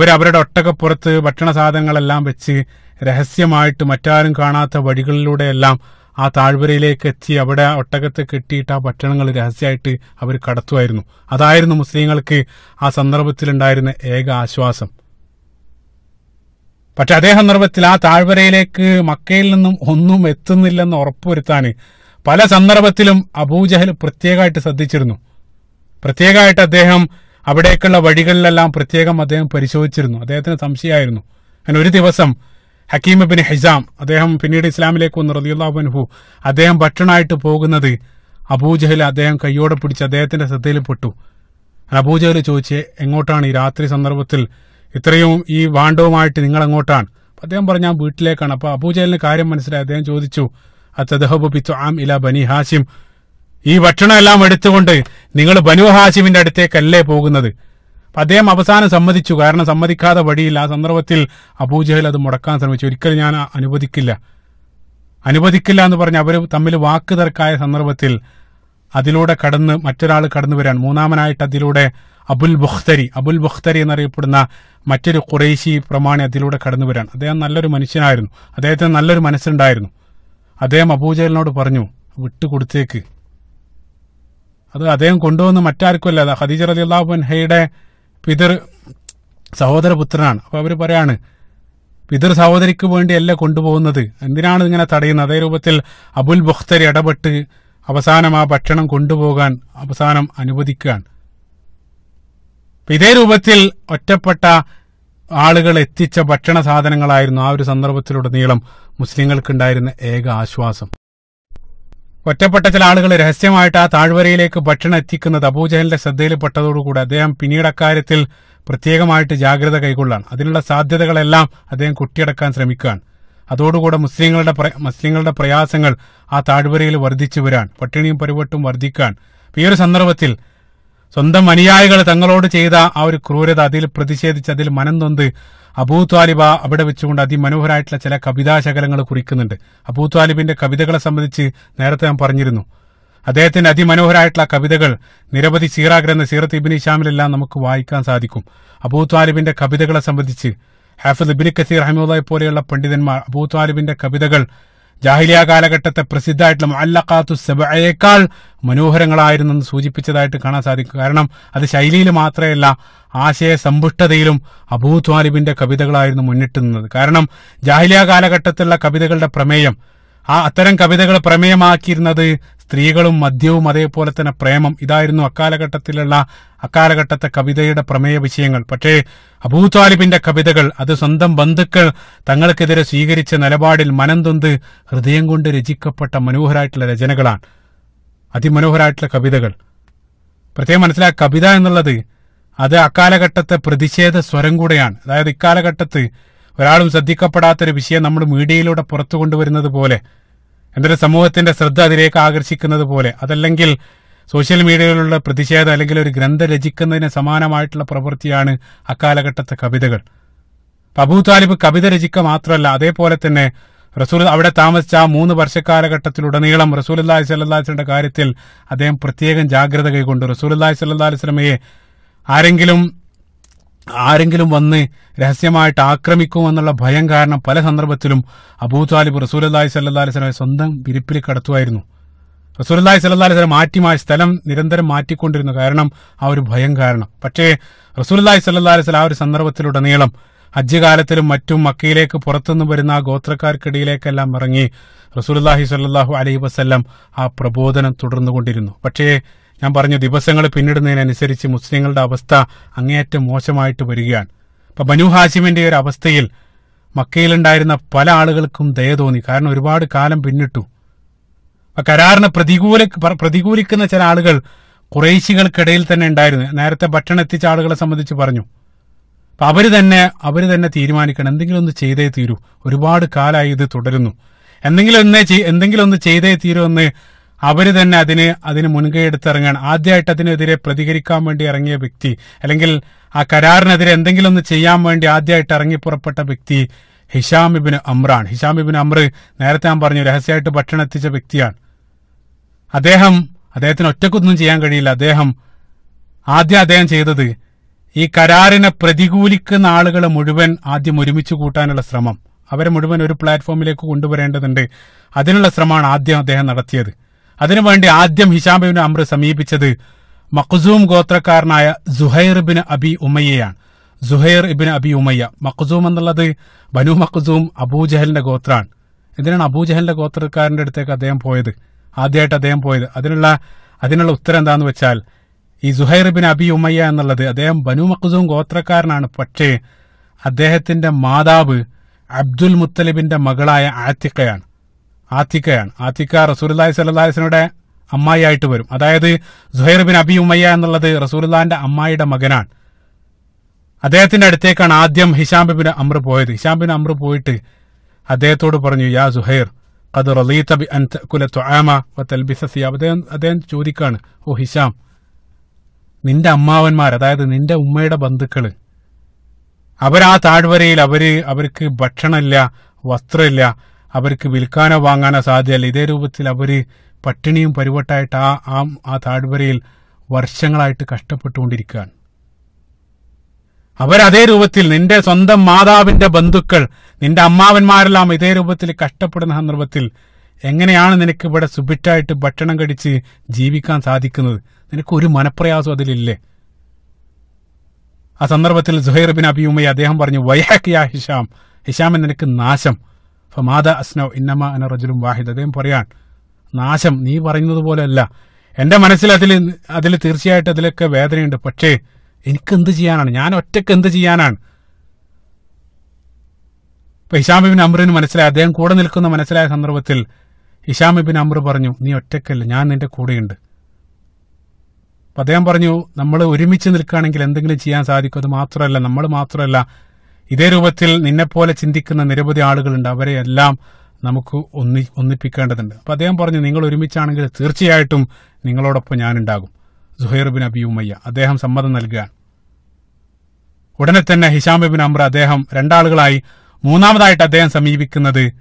അവരുടെ ഒട്ടകപ്പുറത്ത് ഭക്ഷണ സാധനങ്ങളെല്ലാം വെച്ച് രഹസ്യമായിട്ട് മറ്റാരും കാണാത്ത വഴികളിലൂടെയെല്ലാം ആ താഴ്വരയിലേക്ക് എത്തി അവിടെ ഒട്ടകത്തെ കെട്ടിയിട്ട് ആ ഭക്ഷണങ്ങൾ രഹസ്യമായിട്ട് അവർ കടത്തുമായിരുന്നു. അതായിരുന്നു മുസ്ലിങ്ങൾക്ക് ആ സന്ദർഭത്തിലുണ്ടായിരുന്ന ഏക ആശ്വാസം. പക്ഷെ അതേ സന്ദർഭത്തിൽ ആ താഴ്വരയിലേക്ക് മക്കയിൽ നിന്നും ഒന്നും എത്തുന്നില്ലെന്ന് ഉറപ്പുവരുത്താൻ പല സന്ദർഭത്തിലും അബൂജഹൽ പ്രത്യേകമായിട്ട് ശ്രദ്ധിച്ചിരുന്നു. പ്രത്യേകമായിട്ട് അദ്ദേഹം അവിടേക്കുള്ള വഴികളിലെല്ലാം പ്രത്യേകം അദ്ദേഹം പരിശോധിച്ചിരുന്നു. അദ്ദേഹത്തിന് സംശയമായിരുന്നു. അങ്ങനെ ഒരു ദിവസം ഹക്കീം ബിൻ ഹിസാം അദ്ദേഹം പിന്നീട് ഇസ്ലാമിലേക്ക് വന്നു. റലിയുല്ലാഹുബൻഹു അദ്ദേഹം ഭക്ഷണമായിട്ട് പോകുന്നത് അബൂജഹൽ അദ്ദേഹം കയ്യോടെ പിടിച്ച് അദ്ദേഹത്തിന്റെ ശ്രദ്ധയിൽപ്പെട്ടു. അബൂജഹൽ ചോദിച്ച് എങ്ങോട്ടാണ് ഈ രാത്രി സന്ദർഭത്തിൽ ഇത്രയും ഈ വാണ്ടവുമായിട്ട് നിങ്ങൾ എങ്ങോട്ടാണ്? അദ്ദേഹം പറഞ്ഞു ഞാൻ വീട്ടിലേക്കാണ്. അപ്പൊ അബൂജഹലിന് കാര്യം മനസ്സിലായി. അദ്ദേഹം ചോദിച്ചു അത്തദഹബു ആം ഇല ബനി ഹാഷിം. ഈ ഭക്ഷണം എല്ലാം എടുത്തുകൊണ്ട് നിങ്ങൾ ബനു ഹാഷിമിന്റെ അടുത്തേക്കല്ലേ പോകുന്നത്? അദ്ദേഹം അവസാനം സമ്മതിച്ചു. കാരണം സമ്മതിക്കാതെ വഴിയില്ല ആ സന്ദർഭത്തിൽ അബൂജഹൽ അത് മുടക്കാൻ ശ്രമിച്ചു. ഒരിക്കലും ഞാൻ അനുവദിക്കില്ല. അനുവദിക്കില്ല എന്ന് പറഞ്ഞ് അവർ തമ്മിൽ വാക്ക് തർക്കായ സന്ദർഭത്തിൽ അതിലൂടെ കടന്ന് മറ്റൊരാൾ കടന്നു വരാൻ മൂന്നാമനായിട്ട് അതിലൂടെ അബുൽ ബുഖ്തരി അബുൽ ബുഖ്തരി എന്നറിയപ്പെടുന്ന മറ്റൊരു ഖുറൈശി പ്രമാണി അതിലൂടെ കടന്നു വരാൻ. അദ്ദേഹം നല്ലൊരു മനുഷ്യനായിരുന്നു. അദ്ദേഹത്തിന് നല്ലൊരു മനസ്സുണ്ടായിരുന്നു. അദ്ദേഹം അബൂജഹലിനോട് പറഞ്ഞു വിട്ടുകൊടുത്തേക്ക്. അത് അദ്ദേഹം കൊണ്ടുവന്ന് മറ്റാർക്കുമല്ല. ഹദീജ റലി അള്ളാഹുബൻഹയുടെ പിതൃ സഹോദരപുത്രനാണ്. അപ്പൊ അവർ പറയാണ് പിതൃ സഹോദരിക്ക് വേണ്ടിയല്ല കൊണ്ടുപോകുന്നത്. എന്തിനാണ് ഇങ്ങനെ തടയുന്നത്? അതേ രൂപത്തിൽ അബുൽ ബുഖ്തർ ഇടപെട്ട് അവസാനം ആ ഭക്ഷണം കൊണ്ടുപോകാൻ അവസാനം അനുവദിക്കുകയാണ്. ഇതേ രൂപത്തിൽ ഒറ്റപ്പെട്ട ആളുകൾ എത്തിച്ച ഭക്ഷണ സാധനങ്ങളായിരുന്നു ആ ഒരു സന്ദർഭത്തിലുടനീളം മുസ്ലിങ്ങൾക്കുണ്ടായിരുന്ന ഏക ആശ്വാസം. ഒറ്റപ്പെട്ട ചില ആളുകൾ രഹസ്യമായിട്ട് ആ താഴ്വരയിലേക്ക് ഭക്ഷണം എത്തിക്കുന്നത് അബൂജഹലിന്റെ ശ്രദ്ധയിൽപ്പെട്ടതോടുകൂടി അദ്ദേഹം പിന്നീട് അക്കാര്യത്തിൽ പ്രത്യേകമായിട്ട് ജാഗ്രത കൈക്കൊള്ളാണ് അതിനുള്ള സാധ്യതകളെല്ലാം അദ്ദേഹം കുട്ടിയടക്കാൻ ശ്രമിക്കുകയാണ്. അതോടുകൂടെ മുസ്ലിങ്ങളുടെ മുസ്ലിങ്ങളുടെ പ്രയാസങ്ങൾ ആ താഴ്വരയിൽ വർദ്ധിച്ചു വരാൻ പട്ടിണിയും പരിവട്ടും വർദ്ധിക്കാൻ. ഈ ഒരു സന്ദർഭത്തിൽ സ്വന്തം അനുയായികൾ തങ്ങളോട് ചെയ്ത ആ ഒരു ക്രൂരത അതിൽ പ്രതിഷേധിച്ച് അതിൽ മനം നൊന്ത് അബൂ ത്വാലിബ അവിടെ വെച്ചുകൊണ്ട് അതിമനോഹരമായിട്ടുള്ള ചില കവിതാശകലങ്ങൾ കുറിക്കുന്നുണ്ട്. അബൂ ത്വാലിബിന്റെ കവിതകളെ സംബന്ധിച്ച് നേരത്തെ ഞാൻ പറഞ്ഞിരുന്നു. അദ്ദേഹത്തിന്റെ അതിമനോഹരമായിട്ടുള്ള കവിതകൾ നിരവധി സീറ ഗ്രന്ഥ സീറത്ത് ഇബിൻ ഇഷാമിലെല്ലാം നമുക്ക് വായിക്കാൻ സാധിക്കും. അബൂ ത്വാലിബിന്റെ കവിതകളെ സംബന്ധിച്ച് ഹാഫിദ് ഇബിൻ കസീർ അഹമ്മദായി പോലെയുള്ള പണ്ഡിതന്മാർ അബൂ ത്വാലിബിന്റെ കവിതകൾ ജാഹിലിയ കാലഘട്ടത്തെ പ്രസിദ്ധമായിട്ടുള്ള മുഅല്ലഖാത്തു സെബയേക്കാൾ മനോഹരങ്ങളായിരുന്നു എന്ന് സൂചിപ്പിച്ചതായിട്ട് കാണാൻ സാധിക്കും. കാരണം അത് ശൈലിയിൽ മാത്രമല്ല ആശയ സമ്പുഷ്ടതയിലും അബൂ ത്വാലിബിന്റെ കവിതകളായിരുന്നു മുന്നിട്ട് നിന്നത്. കാരണം ജാഹിലിയ കാലഘട്ടത്തിലുള്ള കവിതകളുടെ പ്രമേയം ആ അത്തരം കവിതകൾ പ്രമേയമാക്കിയിരുന്നത് സ്ത്രീകളും മദ്യവും അതേപോലെ തന്നെ പ്രേമം ഇതായിരുന്നു അക്കാലഘട്ടത്തിലുള്ള അക്കാലഘട്ടത്തെ കവിതയുടെ പ്രമേയ വിഷയങ്ങൾ. പക്ഷേ അബൂതാലിബിന്റെ കവിതകൾ അത് സ്വന്തം ബന്ധുക്കൾ തങ്ങൾക്കെതിരെ സ്വീകരിച്ച നിലപാടിൽ മനംതൊന്ത് ഹൃദയം കൊണ്ട് രചിക്കപ്പെട്ട മനോഹരമായിട്ടുള്ള രചനകളാണ്. അതിമനോഹരമായിട്ടുള്ള കവിതകൾ. പ്രത്യേകം മനസ്സിലാക്കുക കവിത എന്നുള്ളത് അത് അക്കാലഘട്ടത്തെ പ്രതിഷേധ സ്വരം കൂടെയാണ്. അതായത് ഇക്കാലഘട്ടത്ത് ഒരാളും ശ്രദ്ധിക്കപ്പെടാത്തൊരു വിഷയം നമ്മൾ മീഡിയയിലൂടെ പുറത്തു കൊണ്ടുവരുന്നത് പോലെ എന്തൊരു സമൂഹത്തിന്റെ ശ്രദ്ധ അതിലേക്ക് ആകർഷിക്കുന്നത് പോലെ. അതല്ലെങ്കിൽ സോഷ്യൽ മീഡിയയിലുള്ള പ്രതിഷേധം അല്ലെങ്കിൽ ഒരു ഗ്രന്ഥ രചിക്കുന്നതിന് സമാനമായിട്ടുള്ള പ്രവൃത്തിയാണ് അക്കാലഘട്ടത്തെ കവിതകൾ. അബൂ താലിബ് കവിത രചിക്കുക മാത്രമല്ല അതേപോലെ തന്നെ റസൂൽ അവിടെ താമസിച്ച ആ മൂന്ന് വർഷക്കാലഘട്ടത്തിലുടനീളം റസൂൽ അല്ലാഹി സ്വല്ലാസ്ലയുടെ കാര്യത്തിൽ അദ്ദേഹം പ്രത്യേകം ജാഗ്രത കൈകൊണ്ടു റസൂൽ അല്ലാഹി സ്വല്ലാ വസ്ലമയെ ആരെങ്കിലും ആരെങ്കിലും വന്ന് രഹസ്യമായിട്ട് ആക്രമിക്കും എന്നുള്ള ഭയം കാരണം പല സന്ദർഭത്തിലും അബൂ താലിബ് റസൂൽ അള്ളാഹി സ്വല്ലാ വസ്ലമെ സ്വന്തം വിരിപ്പിൽ കടത്തുമായിരുന്നു. അള്ളാഹി അലൈഹി വസ്ലം മാറ്റി മാറ്റി സ്ഥലം നിരന്തരം മാറ്റിക്കൊണ്ടിരുന്നു കാരണം ആ ഒരു ഭയം കാരണം. പക്ഷേ അള്ളാഹി അലൈഹി വസ്ലം ആ ഒരു സന്ദർഭത്തിലുടനീളം ഹജ്ജ് കാലത്തിലും മറ്റും മക്കയിലേക്ക് പുറത്തുനിന്ന് വരുന്ന ആ ഗോത്രക്കാർക്കിടയിലേക്കെല്ലാം ഇറങ്ങി റസൂലുള്ളാഹി സല്ലാഹു അലൈഹി വസല്ലം ആ പ്രബോധനം തുടർന്നുകൊണ്ടിരുന്നു. പക്ഷേ ഞാൻ പറഞ്ഞു ദിവസങ്ങൾ പിന്നിടുന്നതിനനുസരിച്ച് മുസ്ലിങ്ങളുടെ അവസ്ഥ അങ്ങേയറ്റം മോശമായിട്ട് വരികയാണ്. അപ്പൊ ബനു ഹാഷിമിന്റെ ഒരു അവസ്ഥയിൽ മക്കയിലുണ്ടായിരുന്ന പല ആളുകൾക്കും ദയ തോന്നി. കാരണം ഒരുപാട് കാലം പിന്നിട്ടു. കരാറിനെ പ്രതികൂല പ്രതികൂലിക്കുന്ന ചില ആളുകൾ കുറേശികൾക്കിടയിൽ തന്നെ ഉണ്ടായിരുന്നു. നേരത്തെ ഭക്ഷണം എത്തിച്ച ആളുകളെ സംബന്ധിച്ച് പറഞ്ഞു. അപ്പൊ അവർ തന്നെ അവർ തന്നെ തീരുമാനിക്കണം. എന്തെങ്കിലും ഒന്ന് ചെയ്തേ തീരൂ. ഒരുപാട് കാലമായി ഇത് തുടരുന്നു. എന്തെങ്കിലും ഒന്ന് എന്തെങ്കിലും ഒന്ന് ചെയ്തേ തീരൂ എന്ന് അവർ തന്നെ അതിന് അതിന് മുൻകൈ എടുത്തിറങ്ങാൻ ആദ്യമായിട്ട് അതിനെതിരെ പ്രതികരിക്കാൻ വേണ്ടി ഇറങ്ങിയ വ്യക്തി അല്ലെങ്കിൽ ആ കരാറിനെതിരെ എന്തെങ്കിലും ഒന്ന് ചെയ്യാൻ വേണ്ടി ആദ്യമായിട്ട് ഇറങ്ങി പുറപ്പെട്ട വ്യക്തി ഹിഷാം ഇബിന് അമ്രാൻ ഹിഷാം ഇബിൻ അമ്ര നേരത്തെ ഞാൻ പറഞ്ഞു രഹസ്യമായിട്ട് ഭക്ഷണം എത്തിച്ച വ്യക്തിയാണ്. അദ്ദേഹം അദ്ദേഹത്തിന് ഒറ്റക്കൊന്നും ചെയ്യാൻ കഴിയില്ല. അദ്ദേഹം ആദ്യം അദ്ദേഹം ചെയ്തത് ഈ കരാറിനെ പ്രതികൂലിക്കുന്ന ആളുകളെ മുഴുവൻ ആദ്യം ഒരുമിച്ച് കൂട്ടാനുള്ള ശ്രമം. അവരെ മുഴുവൻ ഒരു പ്ലാറ്റ്ഫോമിലേക്ക് കൊണ്ടുവരേണ്ടതുണ്ട്. അതിനുള്ള ശ്രമമാണ് ആദ്യം അദ്ദേഹം നടത്തിയത്. അതിനുവേണ്ടി ആദ്യം ഹിഷാം ബിൻ അമ്ര സമീപിച്ചത് മഖ്സൂം ഗോത്രക്കാരനായ Zuhair bin Abi ഉമയ്യയാണ്. Zuhair ibn Abi Umayya. Makhzum എന്നുള്ളത് ബനു മഖ്സൂം അബൂജഹലിന്റെ ഗോത്രാണ് എന്തിനാണ് അബൂജഹലിന്റെ ഗോത്രക്കാരന്റെ അടുത്തേക്ക് അദ്ദേഹം പോയത്? ആദ്യമായിട്ട് അദ്ദേഹം പോയത്. അതിനുള്ള അതിനുള്ള ഉത്തരം എന്താന്ന് വെച്ചാൽ ഈ സുഹൈർ ബിൻ അബി ഉമയ്യ എന്നുള്ളത് അദ്ദേഹം ബനു മഖ്സൂം ഗോത്രക്കാരനാണ്. പക്ഷേ അദ്ദേഹത്തിന്റെ മാതാവ് അബ്ദുൽ മുത്തലിബിന്റെ മകളായ ആത്തിക്കയാണ് ആത്തിക്കയാണ്. ആത്തിക്ക അലൈഹി വസല്ലമയുടെ അമ്മായിയായിട്ട് വരും. അതായത് സുഹൈർ ബിൻ അബി ഉമ്മയ്യ എന്നുള്ളത് റസൂലുള്ളാഹിന്റെ അമ്മായിയുടെ മകനാണ്. അദ്ദേഹത്തിന്റെ അടുത്തേക്കാണ് ആദ്യം ഹിഷാം ബിൻ അമ്ര പോയത്. ഹിഷാം ബിൻ അമ്ര പോയിട്ട് അദ്ദേഹത്തോട് പറഞ്ഞു യാ സുഹൈർ അത് റലീത ബി അൻ തഅകുല തുആമ വ തൽബിസ സിയാബ് അദ്ദേഹം അദ്ദേഹം ചോദിക്കാണ് ഓ ഹിഷാം നിന്റെ അമ്മാവന്മാർ അതായത് നിന്റെ ഉമ്മയുടെ ബന്ധുക്കൾ അവരാ താഴ്വരയിൽ അവർ അവർക്ക് ഭക്ഷണമില്ല വസ്ത്രമില്ല അവർക്ക് വിൽക്കാനോ വാങ്ങാനോ സാധ്യമല്ല ഇതേ രൂപത്തിൽ അവർ പട്ടിണിയും പരിവട്ടായിട്ട് ആ ആ ആ താഴ്വരയിൽ വർഷങ്ങളായിട്ട് കഷ്ടപ്പെട്ടുകൊണ്ടിരിക്കുകയാണ്. അവരതേ രൂപത്തിൽ നിന്റെ സ്വന്തം മാതാവിന്റെ ബന്ധുക്കൾ നിന്റെ അമ്മാവന്മാരെല്ലാം ഇതേ രൂപത്തിൽ കഷ്ടപ്പെടുന്ന സന്ദർഭത്തിൽ എങ്ങനെയാണ് നിനക്ക് ഇവിടെ സുബിറ്റായിട്ട് ഭക്ഷണം കടിച്ച് ജീവിക്കാൻ സാധിക്കുന്നത്? നിനക്ക് ഒരു മനപ്രയാസം അതിലില്ലേ? ആ സന്ദർഭത്തിൽ സുഹൈർ ബിൻ അബി ഉമ്മയെ അദ്ദേഹം പറഞ്ഞു വയഹക് യാ ഹിഷാം ഹിഷാമൻ നിനക്ക് നാശം. ഫമാദ അസ്നൗ ഇന്നമ അന റജുലും വാഹിദ്. അദ്ദേഹം പറയാൻ നാശം നീ പറയുന്നത് പോലെയല്ല. എന്റെ മനസ്സിൽ അതിൽ അതിൽ തീർച്ചയായിട്ടും അതിലൊക്കെ വേദനയുണ്ട്. പക്ഷേ എനിക്ക് എന്ത് ചെയ്യാനാണ്? ഞാൻ ഒറ്റയ്ക്ക് എന്ത് ചെയ്യാനാണ്? ഇപ്പൊ ഹിഷാം ബിൻ അമ്രിന് മനസ്സിലായി അദ്ദേഹം കൂടെ നിൽക്കുന്ന മനസ്സിലായ സന്ദർഭത്തിൽ ഹിഷാം ബിൻ അമ്ര പറഞ്ഞു നീ ഒറ്റക്കല്ല ഞാൻ നിന്റെ കൂടെയുണ്ട്. അപ്പൊ അദ്ദേഹം പറഞ്ഞു നമ്മൾ ഒരുമിച്ച് നിൽക്കുകയാണെങ്കിൽ എന്തെങ്കിലും ചെയ്യാൻ സാധിക്കും. അത് മാത്രമല്ല നമ്മൾ മാത്രമല്ല ഇതേ രൂപത്തിൽ നിന്നെപ്പോലെ ചിന്തിക്കുന്ന നിരവധി ആളുകളുണ്ട്. അവരെ എല്ലാം നമുക്ക് ഒന്നി ഒന്നിപ്പിക്കേണ്ടതുണ്ട്. അപ്പൊ അദ്ദേഹം പറഞ്ഞു നിങ്ങൾ ഒരുമിച്ചാണെങ്കിൽ തീർച്ചയായിട്ടും നിങ്ങളോടൊപ്പം ഞാനുണ്ടാകും. സുഹൈർ ബിൻ അബി ഉമ്മയ്യ അദ്ദേഹം സമ്മതം നൽകുകയാണ്. ഉടനെ തന്നെ ഹിഷാം ബിൻ അമ്ര അദ്ദേഹം രണ്ടാളുകളായി മൂന്നാമതായിട്ട് അദ്ദേഹം സമീപിക്കുന്നത്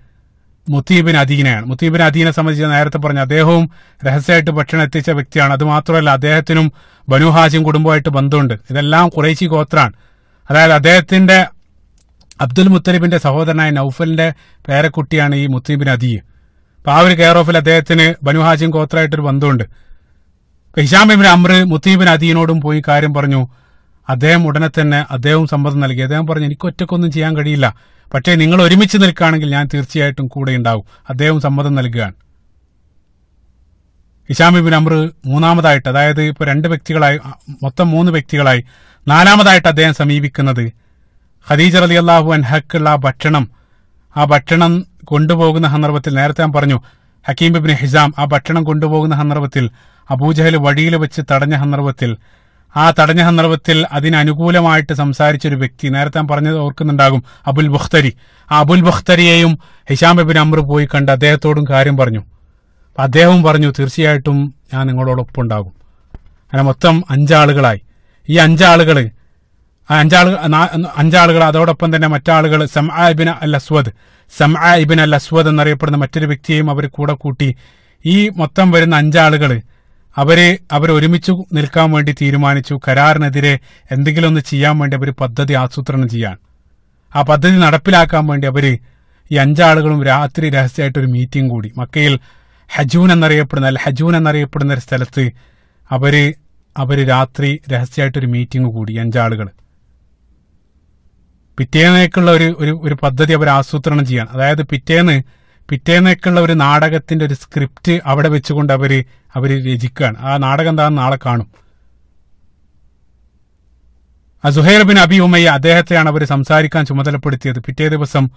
മുത്തീബിൻ അദീനയാണ്. മുത്തീബിൻ അദീനെ സംബന്ധിച്ച് നേരത്തെ പറഞ്ഞ അദ്ദേഹവും രഹസ്യമായിട്ട് ഭക്ഷണം എത്തിച്ച വ്യക്തിയാണ്. അത് മാത്രമല്ല അദ്ദേഹത്തിനും ബനു കുടുംബമായിട്ട് ബന്ധമുണ്ട്. ഇതെല്ലാം കുറേശി ഗോത്രാണ് അതായത് അദ്ദേഹത്തിന്റെ അബ്ദുൽ മുത്തലിബിന്റെ സഹോദരനായ നൌഫലിന്റെ പേരക്കുട്ടിയാണ് ഈ മുത്തലിബിൻ അദീ. അപ്പൊ ആ ഒരു കെയർ ഓഫിൽ അദ്ദേഹത്തിന് ബനു ഹാജിം ഗോത്രമായിട്ടൊരു ബന്ധമുണ്ട്. ഹിഷാം ബിബിൻ അമ്ര മുത്തീബിൻ അദീനോടും പോയി കാര്യം പറഞ്ഞു. അദ്ദേഹം ഉടനെ തന്നെ അദ്ദേഹവും സമ്മതം നൽകി. അദ്ദേഹം പറഞ്ഞു എനിക്ക് ഒറ്റക്കൊന്നും ചെയ്യാൻ കഴിയില്ല. പക്ഷേ നിങ്ങൾ ഒരുമിച്ച് നിൽക്കുകയാണെങ്കിൽ ഞാൻ തീർച്ചയായിട്ടും കൂടെ ഉണ്ടാവും. അദ്ദേഹം സമ്മതം നൽകുകയാണ്. ഹിഷാം ബിബിൻ അമ്ര മൂന്നാമതായിട്ട് അതായത് ഇപ്പൊ രണ്ട് വ്യക്തികളായി മൊത്തം മൂന്ന് വ്യക്തികളായി നാലാമതായിട്ട് അദ്ദേഹം സമീപിക്കുന്നത് ഖദീജ റലി അള്ളാഹു അൻഹക്കുള്ള ആ ഭക്ഷണം ആ ഭക്ഷണം കൊണ്ടുപോകുന്ന സന്ദർഭത്തിൽ നേരത്തെ ഞാൻ പറഞ്ഞു ഹക്കീം ബിബിൻ ഹിസാം ആ ഭക്ഷണം കൊണ്ടുപോകുന്ന സന്ദർഭത്തിൽ അബൂജഹൽ വഴിയിൽ വെച്ച് തടഞ്ഞ സന്ദർഭത്തിൽ ആ തടഞ്ഞ സന്ദർഭത്തിൽ അതിനനുകൂലമായിട്ട് സംസാരിച്ച ഒരു വ്യക്തി നേരത്തെ ഞാൻ പറഞ്ഞത് ഓർക്കുന്നുണ്ടാകും അബുൽ ബുഖ്തരി. ആ അബുൽ ബുഖ്തരിയെയും ഹിഷാം ബിബിൻ അമ്ര പോയി കണ്ട് അദ്ദേഹത്തോടും കാര്യം പറഞ്ഞു. അദ്ദേഹവും പറഞ്ഞു തീർച്ചയായിട്ടും ഞാൻ നിങ്ങളോടൊപ്പം ഉണ്ടാകും അങ്ങനെ മൊത്തം അഞ്ചാളുകളായി. ഈ അഞ്ചാളുകൾ അഞ്ചാൾ അഞ്ചാളുകൾ അതോടൊപ്പം തന്നെ മറ്റാളുകൾ സംആബിൻ അൽ അസ്വദ് സംആബിൻ അൽ അസ്വദ് എന്നറിയപ്പെടുന്ന മറ്റൊരു വ്യക്തിയെയും അവർ കൂടെ കൂട്ടി. ഈ മൊത്തം വരുന്ന അഞ്ചാളുകൾ അവരെ അവർ ഒരുമിച്ച് നിൽക്കാൻ വേണ്ടി തീരുമാനിച്ചു. കരാറിനെതിരെ എന്തെങ്കിലും ഒന്ന് ചെയ്യാൻ വേണ്ടി അവർ പദ്ധതി ആസൂത്രണം ചെയ്യാൻ. ആ പദ്ധതി നടപ്പിലാക്കാൻ വേണ്ടി അവർ ഈ അഞ്ചാളുകളും രാത്രി രഹസ്യമായിട്ട് ഒരു മീറ്റിംഗ് കൂടി. മക്കയിൽ ഹജൂൻ എന്നറിയപ്പെടുന്ന അല്ല ഹജൂൻ എന്നറിയപ്പെടുന്ന ഒരു സ്ഥലത്ത് അവർ അവർ രാത്രി രഹസ്യമായിട്ടൊരു മീറ്റിംഗ് കൂടി അഞ്ചാളുകൾ പിറ്റേന്നേക്കുള്ള ഒരു ഒരു ഒരു പദ്ധതി അവർ ആസൂത്രണം ചെയ്യാൻ. അതായത് പിറ്റേന്ന് പിറ്റേന്നേക്കുള്ള ഒരു നാടകത്തിന്റെ ഒരു സ്ക്രിപ്റ്റ് അവിടെ വെച്ചുകൊണ്ട് അവർ അവർ രചിക്കുകയാണ്. ആ നാടകം എന്താണെന്ന് നാളെ കാണും. സുഹൈർ ബിൻ അബി ഉമയ്യ അദ്ദേഹത്തെയാണ് അവർ സംസാരിക്കാൻ ചുമതലപ്പെടുത്തിയത്. പിറ്റേ ദിവസം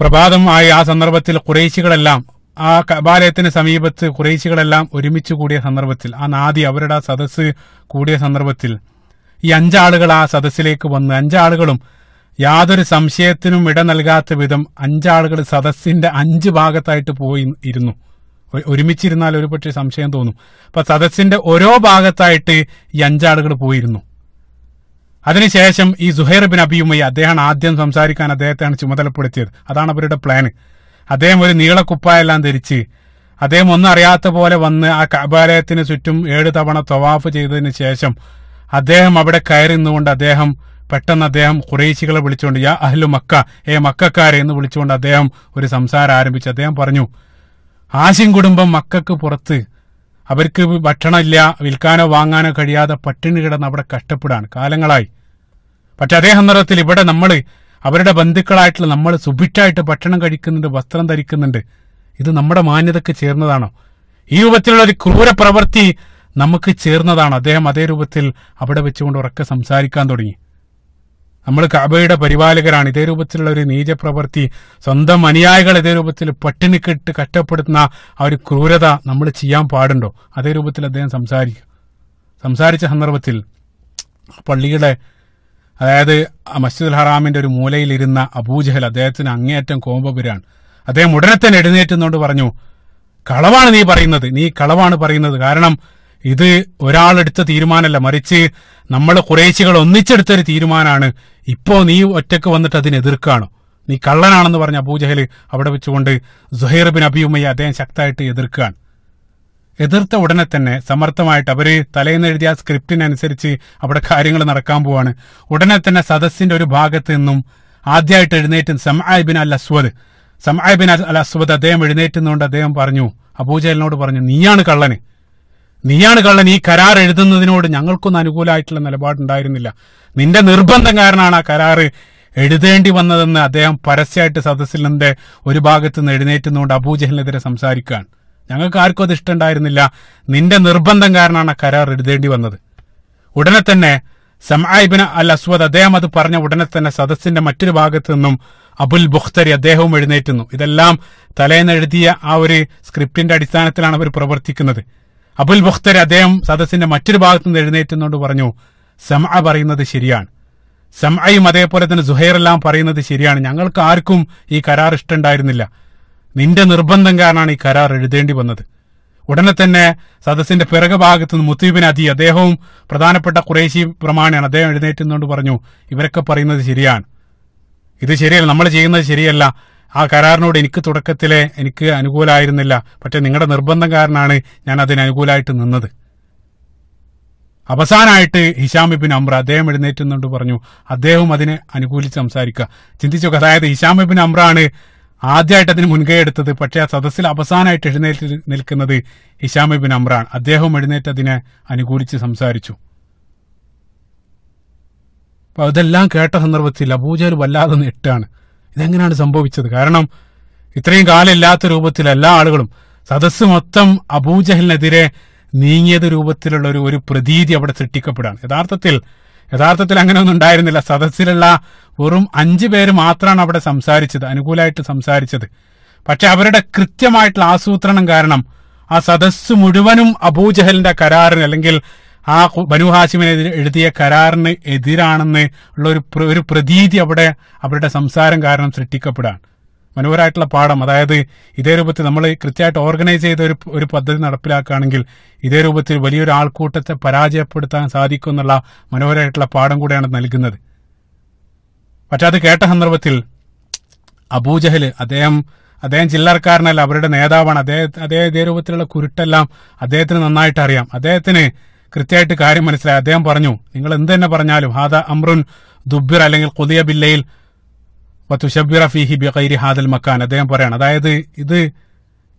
പ്രഭാതം ആയ ആ സന്ദർഭത്തിൽ കുറേശികളെല്ലാം ആ കബാലയത്തിന് സമീപത്ത് കുറേശികളെല്ലാം ഒരുമിച്ച് കൂടിയ സന്ദർഭത്തിൽ ആ നാദി അവരുടെ സദസ്സ് കൂടിയ സന്ദർഭത്തിൽ ഈ അഞ്ചാളുകൾ ആ സദസ്സിലേക്ക് വന്ന് അഞ്ചാളുകളും യാതൊരു സംശയത്തിനും ഇട നൽകാത്ത വിധം അഞ്ചാളുകൾ സദസ്സിന്റെ അഞ്ച് ഭാഗത്തായിട്ട് പോയി ഇരുന്നു. ഒരുമിച്ചിരുന്നാൽ ഒരു പക്ഷേ സംശയം തോന്നും. അപ്പൊ സദസ്സിന്റെ ഓരോ ഭാഗത്തായിട്ട് ഈ അഞ്ചാളുകൾ പോയിരുന്നു. അതിനുശേഷം ഈ സുഹൈർ ബിൻ അബിയുമായി അദ്ദേഹമാണ് ആദ്യം സംസാരിക്കാൻ അദ്ദേഹത്തെയാണ് ചുമതലപ്പെടുത്തിയത്. അതാണ് അവരുടെ പ്ലാന്. അദ്ദേഹം ഒരു നീളക്കുപ്പായെല്ലാം ധരിച്ച് അദ്ദേഹം ഒന്നും അറിയാത്ത പോലെ വന്ന് ആ കബാലയത്തിന് ചുറ്റും ഏഴ് തവണ തവാഫ് ചെയ്തതിന് ശേഷം അദ്ദേഹം അവിടെ കയറി നിന്നുകൊണ്ട് അദ്ദേഹം പെട്ടെന്ന് അദ്ദേഹം കുറേശികളെ വിളിച്ചുകൊണ്ട് യാ അഹ്ലു മക്ക ഏ മക്കാരെ എന്ന് വിളിച്ചുകൊണ്ട് അദ്ദേഹം ഒരു സംസാരം ആരംഭിച്ചു. അദ്ദേഹം പറഞ്ഞു ആശിം കുടുംബം മക്കൾക്ക് പുറത്ത് അവർക്ക് ഭക്ഷണമില്ല വിൽക്കാനോ വാങ്ങാനോ കഴിയാതെ പട്ടിണി കിടന്ന് അവിടെ കഷ്ടപ്പെടാണ് കാലങ്ങളായി. പക്ഷെ അതേ സന്ദർഭത്തിൽ ഇവിടെ നമ്മൾ അവരുടെ ബന്ധുക്കളായിട്ടുള്ള നമ്മൾ സുഭിക്ഷായിട്ട് ഭക്ഷണം കഴിക്കുന്നുണ്ട് വസ്ത്രം ധരിക്കുന്നുണ്ട്. ഇത് നമ്മുടെ മാന്യതയ്ക്ക് ചേർന്നതാണോ? ഈ രൂപത്തിലുള്ള ഒരു ക്രൂര പ്രവൃത്തി നമുക്ക് ചേർന്നതാണ്. അദ്ദേഹം അതേ രൂപത്തിൽ അവിടെ വെച്ചുകൊണ്ട് ഉറക്കെ സംസാരിക്കാൻ തുടങ്ങി. നമ്മൾ കബയുടെ പരിപാലകരാണ്. ഇതേ രൂപത്തിലുള്ള ഒരു നീചപ്രവൃത്തി സ്വന്തം അനുയായികൾ ഇതേ രൂപത്തിൽ പട്ടിണി പട്ടിണിക്കിട്ട് കഷ്ടപ്പെടുത്തുന്ന ആ ഒരു ക്രൂരത നമ്മൾ ചെയ്യാൻ പാടുണ്ടോ? അതേ രൂപത്തിൽ അദ്ദേഹം സംസാരിക്കും. സംസാരിച്ച സന്ദർഭത്തിൽ പള്ളിയുടെ അതായത് മസ്ജിദുൽ ഹറാമിന്റെ ഒരു മൂലയിലിരുന്ന അബൂജഹൽ അദ്ദേഹത്തിന് അങ്ങേയറ്റം കോമ്പപുരാണ് അദ്ദേഹം ഉടനെ തന്നെ എഴുന്നേറ്റുന്നുകൊണ്ട് പറഞ്ഞു കളവാണ് നീ പറയുന്നത്. നീ കളവാണ് പറയുന്നത്. കാരണം ഇത് ഒരാളെടുത്ത തീരുമാനമല്ല മറിച്ച് നമ്മൾ കുറേശികൾ ഒന്നിച്ചെടുത്തൊരു തീരുമാനമാണ്. ഇപ്പോ നീ ഒറ്റയ്ക്ക് വന്നിട്ട് അതിനെ നീ കള്ളനാണെന്ന് പറഞ്ഞ അബൂജഹൽ അവിടെ വെച്ചുകൊണ്ട് സുഹൈർ ബിൻ അബിയുമയെ അദ്ദേഹം ശക്തമായിട്ട് എതിർക്കുകയാണ്. എതിർത്ത ഉടനെ തന്നെ സമർത്ഥമായിട്ട് അവർ തലേന്ന് എഴുതിയ സ്ക്രിപ്റ്റിനനുസരിച്ച് അവിടെ കാര്യങ്ങൾ നടക്കാൻ പോവാണ്. ഉടനെ തന്നെ സദസ്സിന്റെ ഒരു ഭാഗത്ത് നിന്നും ആദ്യമായിട്ട് എഴുന്നേറ്റ് സമായബിൻ അൽ അസ്വദ്. സമായബിൻ അൽ അസ്വദ് അദ്ദേഹം എഴുന്നേറ്റുന്നുകൊണ്ട് അദ്ദേഹം പറഞ്ഞു അബൂജഹലിനോട് പറഞ്ഞു നീയാണ് കള്ളന്. നീയാണ് കള്ളൻ ഈ കരാർ എഴുതുന്നതിനോട് ഞങ്ങൾക്കൊന്നും അനുകൂലമായിട്ടുള്ള നിലപാടുണ്ടായിരുന്നില്ല. നിന്റെ നിർബന്ധം കാരണമാണ് ആ കരാറ് എഴുതേണ്ടി വന്നതെന്ന് അദ്ദേഹം പരസ്യമായിട്ട് സദസ്സിൽ നിന്റെ ഒരു ഭാഗത്ത് നിന്ന് എഴുന്നേറ്റുന്നുകൊണ്ട് അബൂജഹലിനെതിരെ സംസാരിക്കുകയാണ്. ഞങ്ങൾക്ക് ആർക്കും അത് ഇഷ്ടമുണ്ടായിരുന്നില്ല. നിന്റെ നിർബന്ധം കാരണമാണ് ആ കരാർ എഴുതേണ്ടി വന്നത്. ഉടനെ തന്നെ സമായിബിന് അൽ അസ്വദ് അദ്ദേഹം അത് പറഞ്ഞ ഉടനെ തന്നെ സദസ്സിന്റെ മറ്റൊരു ഭാഗത്ത് നിന്നും അബുൽ ബുഖ്തരി അദ്ദേഹവും എഴുന്നേറ്റുന്നു. ഇതെല്ലാം തലേന്ന് എഴുതിയ ആ ഒരു സ്ക്രിപ്റ്റിന്റെ അടിസ്ഥാനത്തിലാണ് അവർ പ്രവർത്തിക്കുന്നത്. അബുൽ മുഖ്തർ അദ്ദേഹം സദസ്സിന്റെ മറ്റൊരു ഭാഗത്ത് നിന്ന് എഴുന്നേറ്റുന്നോണ്ട് പറഞ്ഞു സമഅ പറയുന്നത് ശരിയാണ്. സമയും അതേപോലെ തന്നെ സുഹൈർ എല്ലാം പറയുന്നത് ശരിയാണ്. ഞങ്ങൾക്ക് ആർക്കും ഈ കരാർ ഇഷ്ടമുണ്ടായിരുന്നില്ല. നിന്റെ നിർബന്ധം കാരണമാണ് ഈ കരാർ എഴുതേണ്ടി വന്നത്. ഉടനെ തന്നെ സദസ്സിന്റെ പിറകു ഭാഗത്ത് നിന്ന് മുത്തീബിൻ അതി അദ്ദേഹവും പ്രധാനപ്പെട്ട കുറേശി പ്രമാണിയാണ് അദ്ദേഹം എഴുന്നേറ്റുന്നോണ്ട് പറഞ്ഞു ഇവരൊക്കെ പറയുന്നത് ശരിയാണ്. ഇത് ശരിയല്ല. നമ്മൾ ചെയ്യുന്നത് ശരിയല്ല. ആ കരാറിനോട് എനിക്ക് തുടക്കത്തിലെ എനിക്ക് അനുകൂലമായിരുന്നില്ല പക്ഷെ നിങ്ങളുടെ നിർബന്ധം കാരണമാണ് ഞാൻ അതിന് അനുകൂലമായിട്ട് നിന്നത്. അവസാനമായിട്ട് ഹിഷാം ഇബിൻ അമ്ര അദ്ദേഹം എഴുന്നേറ്റുന്നുണ്ട് പറഞ്ഞു അദ്ദേഹം അതിനെ അനുകൂലിച്ച് സംസാരിക്കുക. ചിന്തിച്ചു നോക്ക്. അതായത് ഹിഷാം ഇബിൻ അമ്രാണ് ആദ്യമായിട്ട് അതിന് മുൻകൈ എടുത്തത് പക്ഷേ ആ സദസ്സിൽ അവസാനമായിട്ട് എഴുന്നേറ്റ് നിൽക്കുന്നത് ഹിഷാം ഇബിൻ അമ്രാൻ അദ്ദേഹം എഴുന്നേറ്റ് അതിനെ അനുകൂലിച്ച് സംസാരിച്ചു. അപ്പൊ അതെല്ലാം കേട്ട സന്ദർഭത്തിൽ അബൂജൽ വല്ലാതെ നെട്ടാണ് ഇതെങ്ങനെയാണ് സംഭവിച്ചത്? കാരണം ഇത്രയും കാലമില്ലാത്ത രൂപത്തിൽ എല്ലാ ആളുകളും സദസ് മൊത്തം അബൂജഹലിനെതിരെ നീങ്ങിയത് രൂപത്തിലുള്ള ഒരു ഒരു പ്രതീതി അവിടെ സൃഷ്ടിക്കപ്പെടുകയാണ്. യഥാർത്ഥത്തിൽ യഥാർത്ഥത്തിൽ അങ്ങനെയൊന്നും ഉണ്ടായിരുന്നില്ല. സദസ്സിലുള്ള വെറും അഞ്ചു പേര് മാത്രമാണ് അവിടെ സംസാരിച്ചത് അനുകൂലമായിട്ട് സംസാരിച്ചത്. പക്ഷെ അവരുടെ കൃത്യമായിട്ടുള്ള ആസൂത്രണം കാരണം ആ സദസ് മുഴുവനും അബൂജഹലിന്റെ കരാറിന് അല്ലെങ്കിൽ ആ ബനു ഹാഷിമിനെതിരെ എഴുതിയ കരാറിന് എതിരാണെന്ന് ഉള്ള ഒരു ഒരു പ്രതീതി അവിടെ അവരുടെ സംസാരം കാരണം സൃഷ്ടിക്കപ്പെടാണ് മനോഹരമായിട്ടുള്ള പാഠം. അതായത് ഇതേ രൂപത്തിൽ നമ്മൾ കൃത്യമായിട്ട് ഓർഗനൈസ് ചെയ്ത ഒരു ഒരു പദ്ധതി നടപ്പിലാക്കുകയാണെങ്കിൽ ഇതേ രൂപത്തിൽ വലിയൊരു ആൾക്കൂട്ടത്തെ പരാജയപ്പെടുത്താൻ സാധിക്കും എന്നുള്ള മനോഹരമായിട്ടുള്ള പാഠം കൂടെയാണ് നൽകുന്നത്. പക്ഷെ അത് കേട്ട സന്ദർഭത്തിൽ അബൂജഹൽ അദ്ദേഹം അദ്ദേഹം ചില്ലറക്കാരനല്ല അവരുടെ നേതാവാണ്. അദ്ദേഹം അതേ ഇതേ രൂപത്തിലുള്ള കുരുട്ടെല്ലാം അദ്ദേഹത്തിന് നന്നായിട്ട് അറിയാം. അദ്ദേഹത്തിന് കൃത്യമായിട്ട് കാര്യം മനസ്സിലായി. അദ്ദേഹം പറഞ്ഞു നിങ്ങൾ എന്ത് തന്നെ പറഞ്ഞാലും ഹാദ അമ്രുൻ ദുബിർ അല്ലെങ്കിൽ കൊതിയ ബില്ലയിൽ തുഷബിറ ഫിഹി ബിഖൈരി ഹാദൽ മക്കാൻ. അദ്ദേഹം പറയാണ് അതായത് ഇത്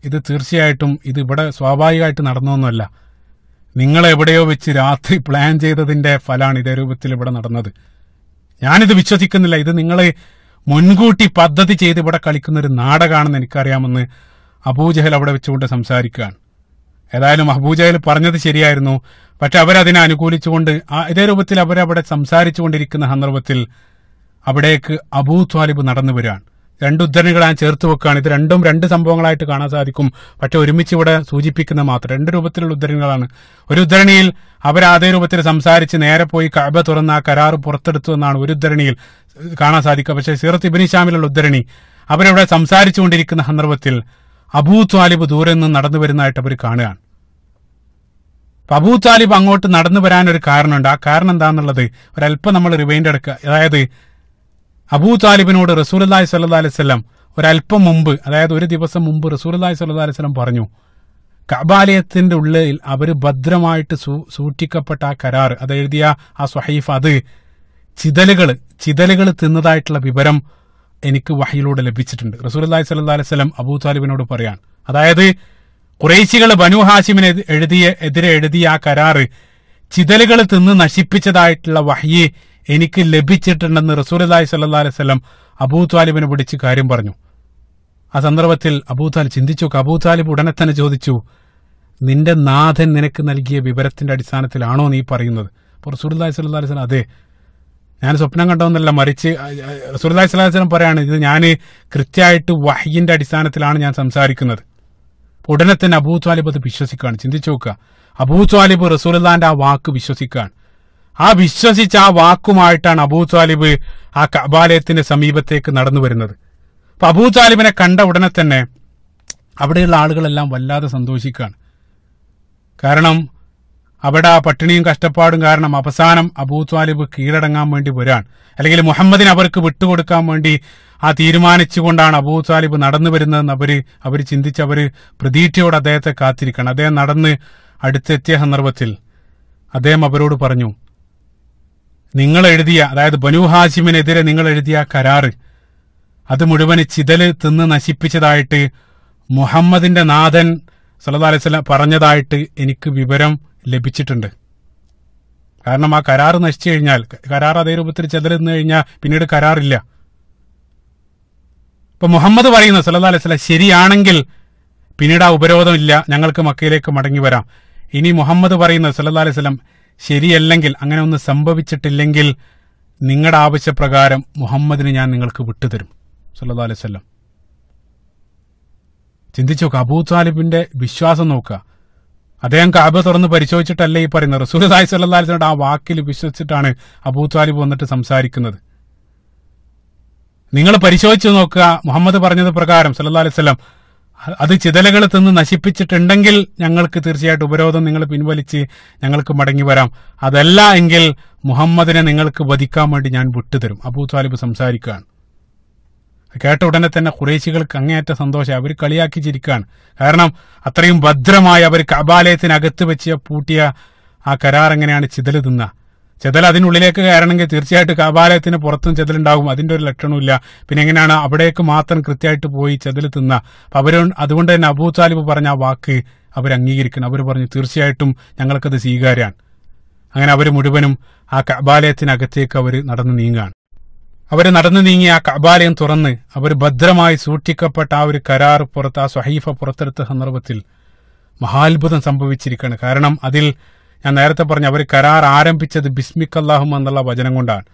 ഇത് തീർച്ചയായിട്ടും ഇത് ഇവിടെ സ്വാഭാവികമായിട്ട് നടന്നൊന്നുമല്ല. നിങ്ങൾ എവിടെയോ വെച്ച് രാത്രി പ്ലാൻ ചെയ്തതിന്റെ ഫലമാണ് ഇതേ രൂപത്തിൽ ഇവിടെ നടന്നത്. ഞാനിത് വിശ്വസിക്കുന്നില്ല. ഇത് നിങ്ങൾ മുൻകൂട്ടി പദ്ധതി ചെയ്ത് ഇവിടെ കളിക്കുന്ന ഒരു നാടകമാണെന്ന് എനിക്കറിയാമെന്ന് അബൂജഹൽ അവിടെ വെച്ചുകൊണ്ട് സംസാരിക്കുകയാണ്. ഏതായാലും അബൂജയിൽ പറഞ്ഞത് ശരിയായിരുന്നു. പക്ഷെ അവരതിനെ അനുകൂലിച്ചുകൊണ്ട് ഇതേ രൂപത്തിൽ അവരവിടെ സംസാരിച്ചുകൊണ്ടിരിക്കുന്ന സന്ദർഭത്തിൽ അവിടേക്ക് അബൂ ത്വാലിബ് നടന്നു വരികയാണ്. രണ്ട് ഉദ്ധരണികൾ ഞാൻ ചേർത്ത് വെക്കുകയാണ്. ഇത് രണ്ടും രണ്ട് സംഭവങ്ങളായിട്ട് കാണാൻ സാധിക്കും. പക്ഷെ ഒരുമിച്ച് ഇവിടെ സൂചിപ്പിക്കുന്ന മാത്രം. രണ്ട് രൂപത്തിലുള്ള ഉദ്ധരണികളാണ്. ഒരു ഉദ്ധരണിയിൽ അവർ അതേ രൂപത്തിൽ സംസാരിച്ച് നേരെ പോയി കഅബ തുറന്ന ആ കരാർ പുറത്തെടുത്തു എന്നാണ് ഒരു ഉദ്ധരണിയിൽ കാണാൻ സാധിക്കുക. പക്ഷേ സീറത്ത് ഇബിനിഷാമിലുള്ള ഉദ്ധരണി അവരവിടെ സംസാരിച്ചുകൊണ്ടിരിക്കുന്ന സന്ദർഭത്തിൽ അബൂ ത്വാലിബ് ദൂരെ നിന്ന് നടന്നു വരുന്നതായിട്ട് അവർ കാണുകയാണ്. അബൂ താലിബ് അങ്ങോട്ട് നടന്നു വരാൻ ഒരു കാരണമുണ്ട്. ആ കാരണം എന്താണെന്നുള്ളത് ഒരല്പം നമ്മൾ റിവൈൻഡ് എടുക്കുക. അതായത് അബൂ താലിബിനോട് റസൂലി സല്ലാ അലൈവല്ലം ഒരല്പം മുമ്പ് അതായത് ഒരു ദിവസം മുമ്പ് റസൂലി സല്ലാ അലൈവല്ലം പറഞ്ഞു കബാലയത്തിന്റെ ഉള്ളിൽ അവർ ഭദ്രമായിട്ട് സൂക്ഷിക്കപ്പെട്ട ആ കരാർ അത് എഴുതിയ ആ സ്വഹൈഫ് അത് ചിതലുകൾ ചിതലുകൾ തിന്നതായിട്ടുള്ള വിവരം എനിക്ക് വഹയിലൂടെ ലഭിച്ചിട്ടുണ്ട്. റസൂലി സല്ലാ അലൈവല്ലം അബൂ താലിബിനോട് പറയാൻ അതായത് കുറേശികൾ ബനു ഹാഷിമിനെ എഴുതിയ എതിരെ എഴുതിയ ആ കരാറ് ചിതലുകൾ തിന്ന് നശിപ്പിച്ചതായിട്ടുള്ള വഹിയെ എനിക്ക് ലഭിച്ചിട്ടുണ്ടെന്ന് റസൂലി സല്ലാ അലൈവല്ലം അബൂ താലിബിനെ പിടിച്ച് കാര്യം പറഞ്ഞു. ആ സന്ദർഭത്തിൽ അബൂ താലിബ് ചിന്തിച്ചു. അബൂ താലിബ് ഉടനെ തന്നെ ചോദിച്ചു നിന്റെ നാഥൻ നിനക്ക് നൽകിയ വിവരത്തിന്റെ അടിസ്ഥാനത്തിലാണോ നീ പറയുന്നത്? അപ്പോൾ റസൂലി സല്ലാ അതെ. ഞാൻ സ്വപ്നം കണ്ടതെന്നല്ല മറിച്ച് റസൂലി സ്വലാസ്ലം പറയാണ് ഇത് ഞാൻ കൃത്യമായിട്ട് വഹ്യിന്റെ അടിസ്ഥാനത്തിലാണ് ഞാൻ സംസാരിക്കുന്നത്. ഉടനെ തന്നെ അബൂ ത്വാലിബ് അത് വിശ്വസിക്കുകയാണ്. ചിന്തിച്ചു നോക്കുക. അബൂ ത്വാലിബ് റസൂലുള്ളാന്റെ ആ വാക്ക് വിശ്വസിക്കുകയാണ്. ആ വിശ്വസിച്ച ആ വാക്കുമായിട്ടാണ് അബൂ ത്വാലിബ് ആ കബാലയത്തിന്റെ സമീപത്തേക്ക് നടന്നു വരുന്നത്. അപ്പൊ അബൂ ത്വാലിബിനെ കണ്ട ഉടനെ തന്നെ അവിടെയുള്ള ആളുകളെല്ലാം വല്ലാതെ സന്തോഷിക്കുകയാണ്. കാരണം അവിടെ ആ പട്ടിണിയും കഷ്ടപ്പാടും കാരണം അവസാനം അബൂ ത്വാലിബ് കീഴടങ്ങാൻ വേണ്ടി വരാൻ അല്ലെങ്കിൽ മുഹമ്മദിന് അവർക്ക് വിട്ടുകൊടുക്കാൻ വേണ്ടി ആ തീരുമാനിച്ചുകൊണ്ടാണ് അബൂ ത്വാലിബ് നടന്നു വരുന്നതെന്ന് അവർ അവർ ചിന്തിച്ച് അവർ പ്രതീക്ഷയോടെ അദ്ദേഹത്തെ കാത്തിരിക്കണം. അദ്ദേഹം നടന്ന് അടുത്തെത്തിയ സന്ദർഭത്തിൽ അദ്ദേഹം അവരോട് പറഞ്ഞു നിങ്ങൾ എഴുതിയ അതായത് ബനു ഹാഷിമിനെതിരെ നിങ്ങൾ എഴുതിയ കരാറ് അത് മുഴുവൻ ചിതൽ തിന്ന് നശിപ്പിച്ചതായിട്ട് മുഹമ്മദിന്റെ നാഥൻ സല്ലല്ലാഹു അലൈഹി പറഞ്ഞതായിട്ട് എനിക്ക് വിവരം ലഭിച്ചിട്ടുണ്ട്. കാരണം ആ കരാർ നശിച്ചു കഴിഞ്ഞാൽ കരാർ അതേ രൂപത്തിൽ ചെതലെന്ന് കഴിഞ്ഞാൽ പിന്നീട് കരാറില്ല. ഇപ്പൊ മുഹമ്മദ് പറയുന്നു സല്ലാ അലൈഹി ശരിയാണെങ്കിൽ പിന്നീട് ആ ഉപരോധമില്ല ഞങ്ങൾക്ക് മക്കയിലേക്ക് മടങ്ങി വരാം. ഇനി മുഹമ്മദ് പറയുന്ന സല്ലാ അലൈഹി സ്വലം ശരിയല്ലെങ്കിൽ അങ്ങനെ ഒന്നും സംഭവിച്ചിട്ടില്ലെങ്കിൽ നിങ്ങളുടെ ആവശ്യപ്രകാരം മുഹമ്മദിന് ഞാൻ നിങ്ങൾക്ക് വിട്ടുതരും സല്ലല്ലാഹു അലൈഹി വസല്ലം. ചിന്തിച്ചു നോക്കുക അബൂ താലിബിന്റെ വിശ്വാസം നോക്കുക. അദ്ദേഹം കാബ തുറന്ന് പരിശോധിച്ചിട്ടല്ലേ ഈ പറയുന്നത്? റസൂൽ സായി സല്ലാസ്ലയുടെ ആ വാക്കിൽ വിശ്വസിച്ചിട്ടാണ് അബൂ താലിബ് വന്നിട്ട് സംസാരിക്കുന്നത്. നിങ്ങൾ പരിശോധിച്ചു നോക്കുക. മുഹമ്മദ് പറഞ്ഞത് പ്രകാരം സല്ലാ അലൈവല്ലം അത് ചിതലകൾ തിന്ന് നശിപ്പിച്ചിട്ടുണ്ടെങ്കിൽ ഞങ്ങൾക്ക് തീർച്ചയായിട്ടും ഉപരോധം നിങ്ങൾ പിൻവലിച്ച് ഞങ്ങൾക്ക് മടങ്ങി വരാം. അതല്ല എങ്കിൽ മുഹമ്മദിനെ നിങ്ങൾക്ക് വധിക്കാൻ വേണ്ടി ഞാൻ വിട്ടുതരും. അബൂ താലിബ് സംസാരിക്കുകയാണ്. കേട്ട ഉടനെ തന്നെ കുറേശികൾക്ക് അങ്ങേയറ്റ സന്തോഷം. അവർ കളിയാക്കി ചിരിക്കുകയാണ് കാരണം അത്രയും ഭദ്രമായി അവർ കബാലയത്തിനകത്ത് വെച്ച് പൂട്ടിയ ആ കരാർ എങ്ങനെയാണ് ചിതൽ തിന്ന? ചെതൽ അതിനുള്ളിലേക്ക് കയറണമെങ്കിൽ തീർച്ചയായിട്ടും കബാലയത്തിന് പുറത്തും ചെതലുണ്ടാകും. അതിന്റെ ഒരു ലക്ഷണമില്ല പിന്നെ എങ്ങനെയാണ് അവിടേക്ക് മാത്രം കൃത്യമായിട്ട് പോയി ചെതൽ തിന്ന? അപ്പൊ അവർ അതുകൊണ്ട് തന്നെ അബൂ താലിബ് പറഞ്ഞ ആ വാക്ക് അവർ അംഗീകരിക്കണം. അവർ പറഞ്ഞു തീർച്ചയായിട്ടും ഞങ്ങൾക്കത് സ്വീകാര്യാണ്. അങ്ങനെ അവർ മുഴുവനും ആ കബാലയത്തിനകത്തേക്ക് അവർ നടന്നു നീങ്ങുകയാണ് അവർ നടന്നു നീങ്ങി ആ കബാലയം തുറന്ന് അവർ ഭദ്രമായി സൂക്ഷിക്കപ്പെട്ട ആ ഒരു കരാർ പുറത്ത് ആ സ്വഹീഫ പുറത്തെടുത്ത സന്ദർഭത്തിൽ മഹാത്ഭുതം സംഭവിച്ചിരിക്കുകയാണ്. കാരണം അതിൽ ഞാൻ നേരത്തെ പറഞ്ഞു അവർ കരാർ ആരംഭിച്ചത് ബിസ്മിക് അല്ലാഹുമ എന്നുള്ള വചനം കൊണ്ടാണ്.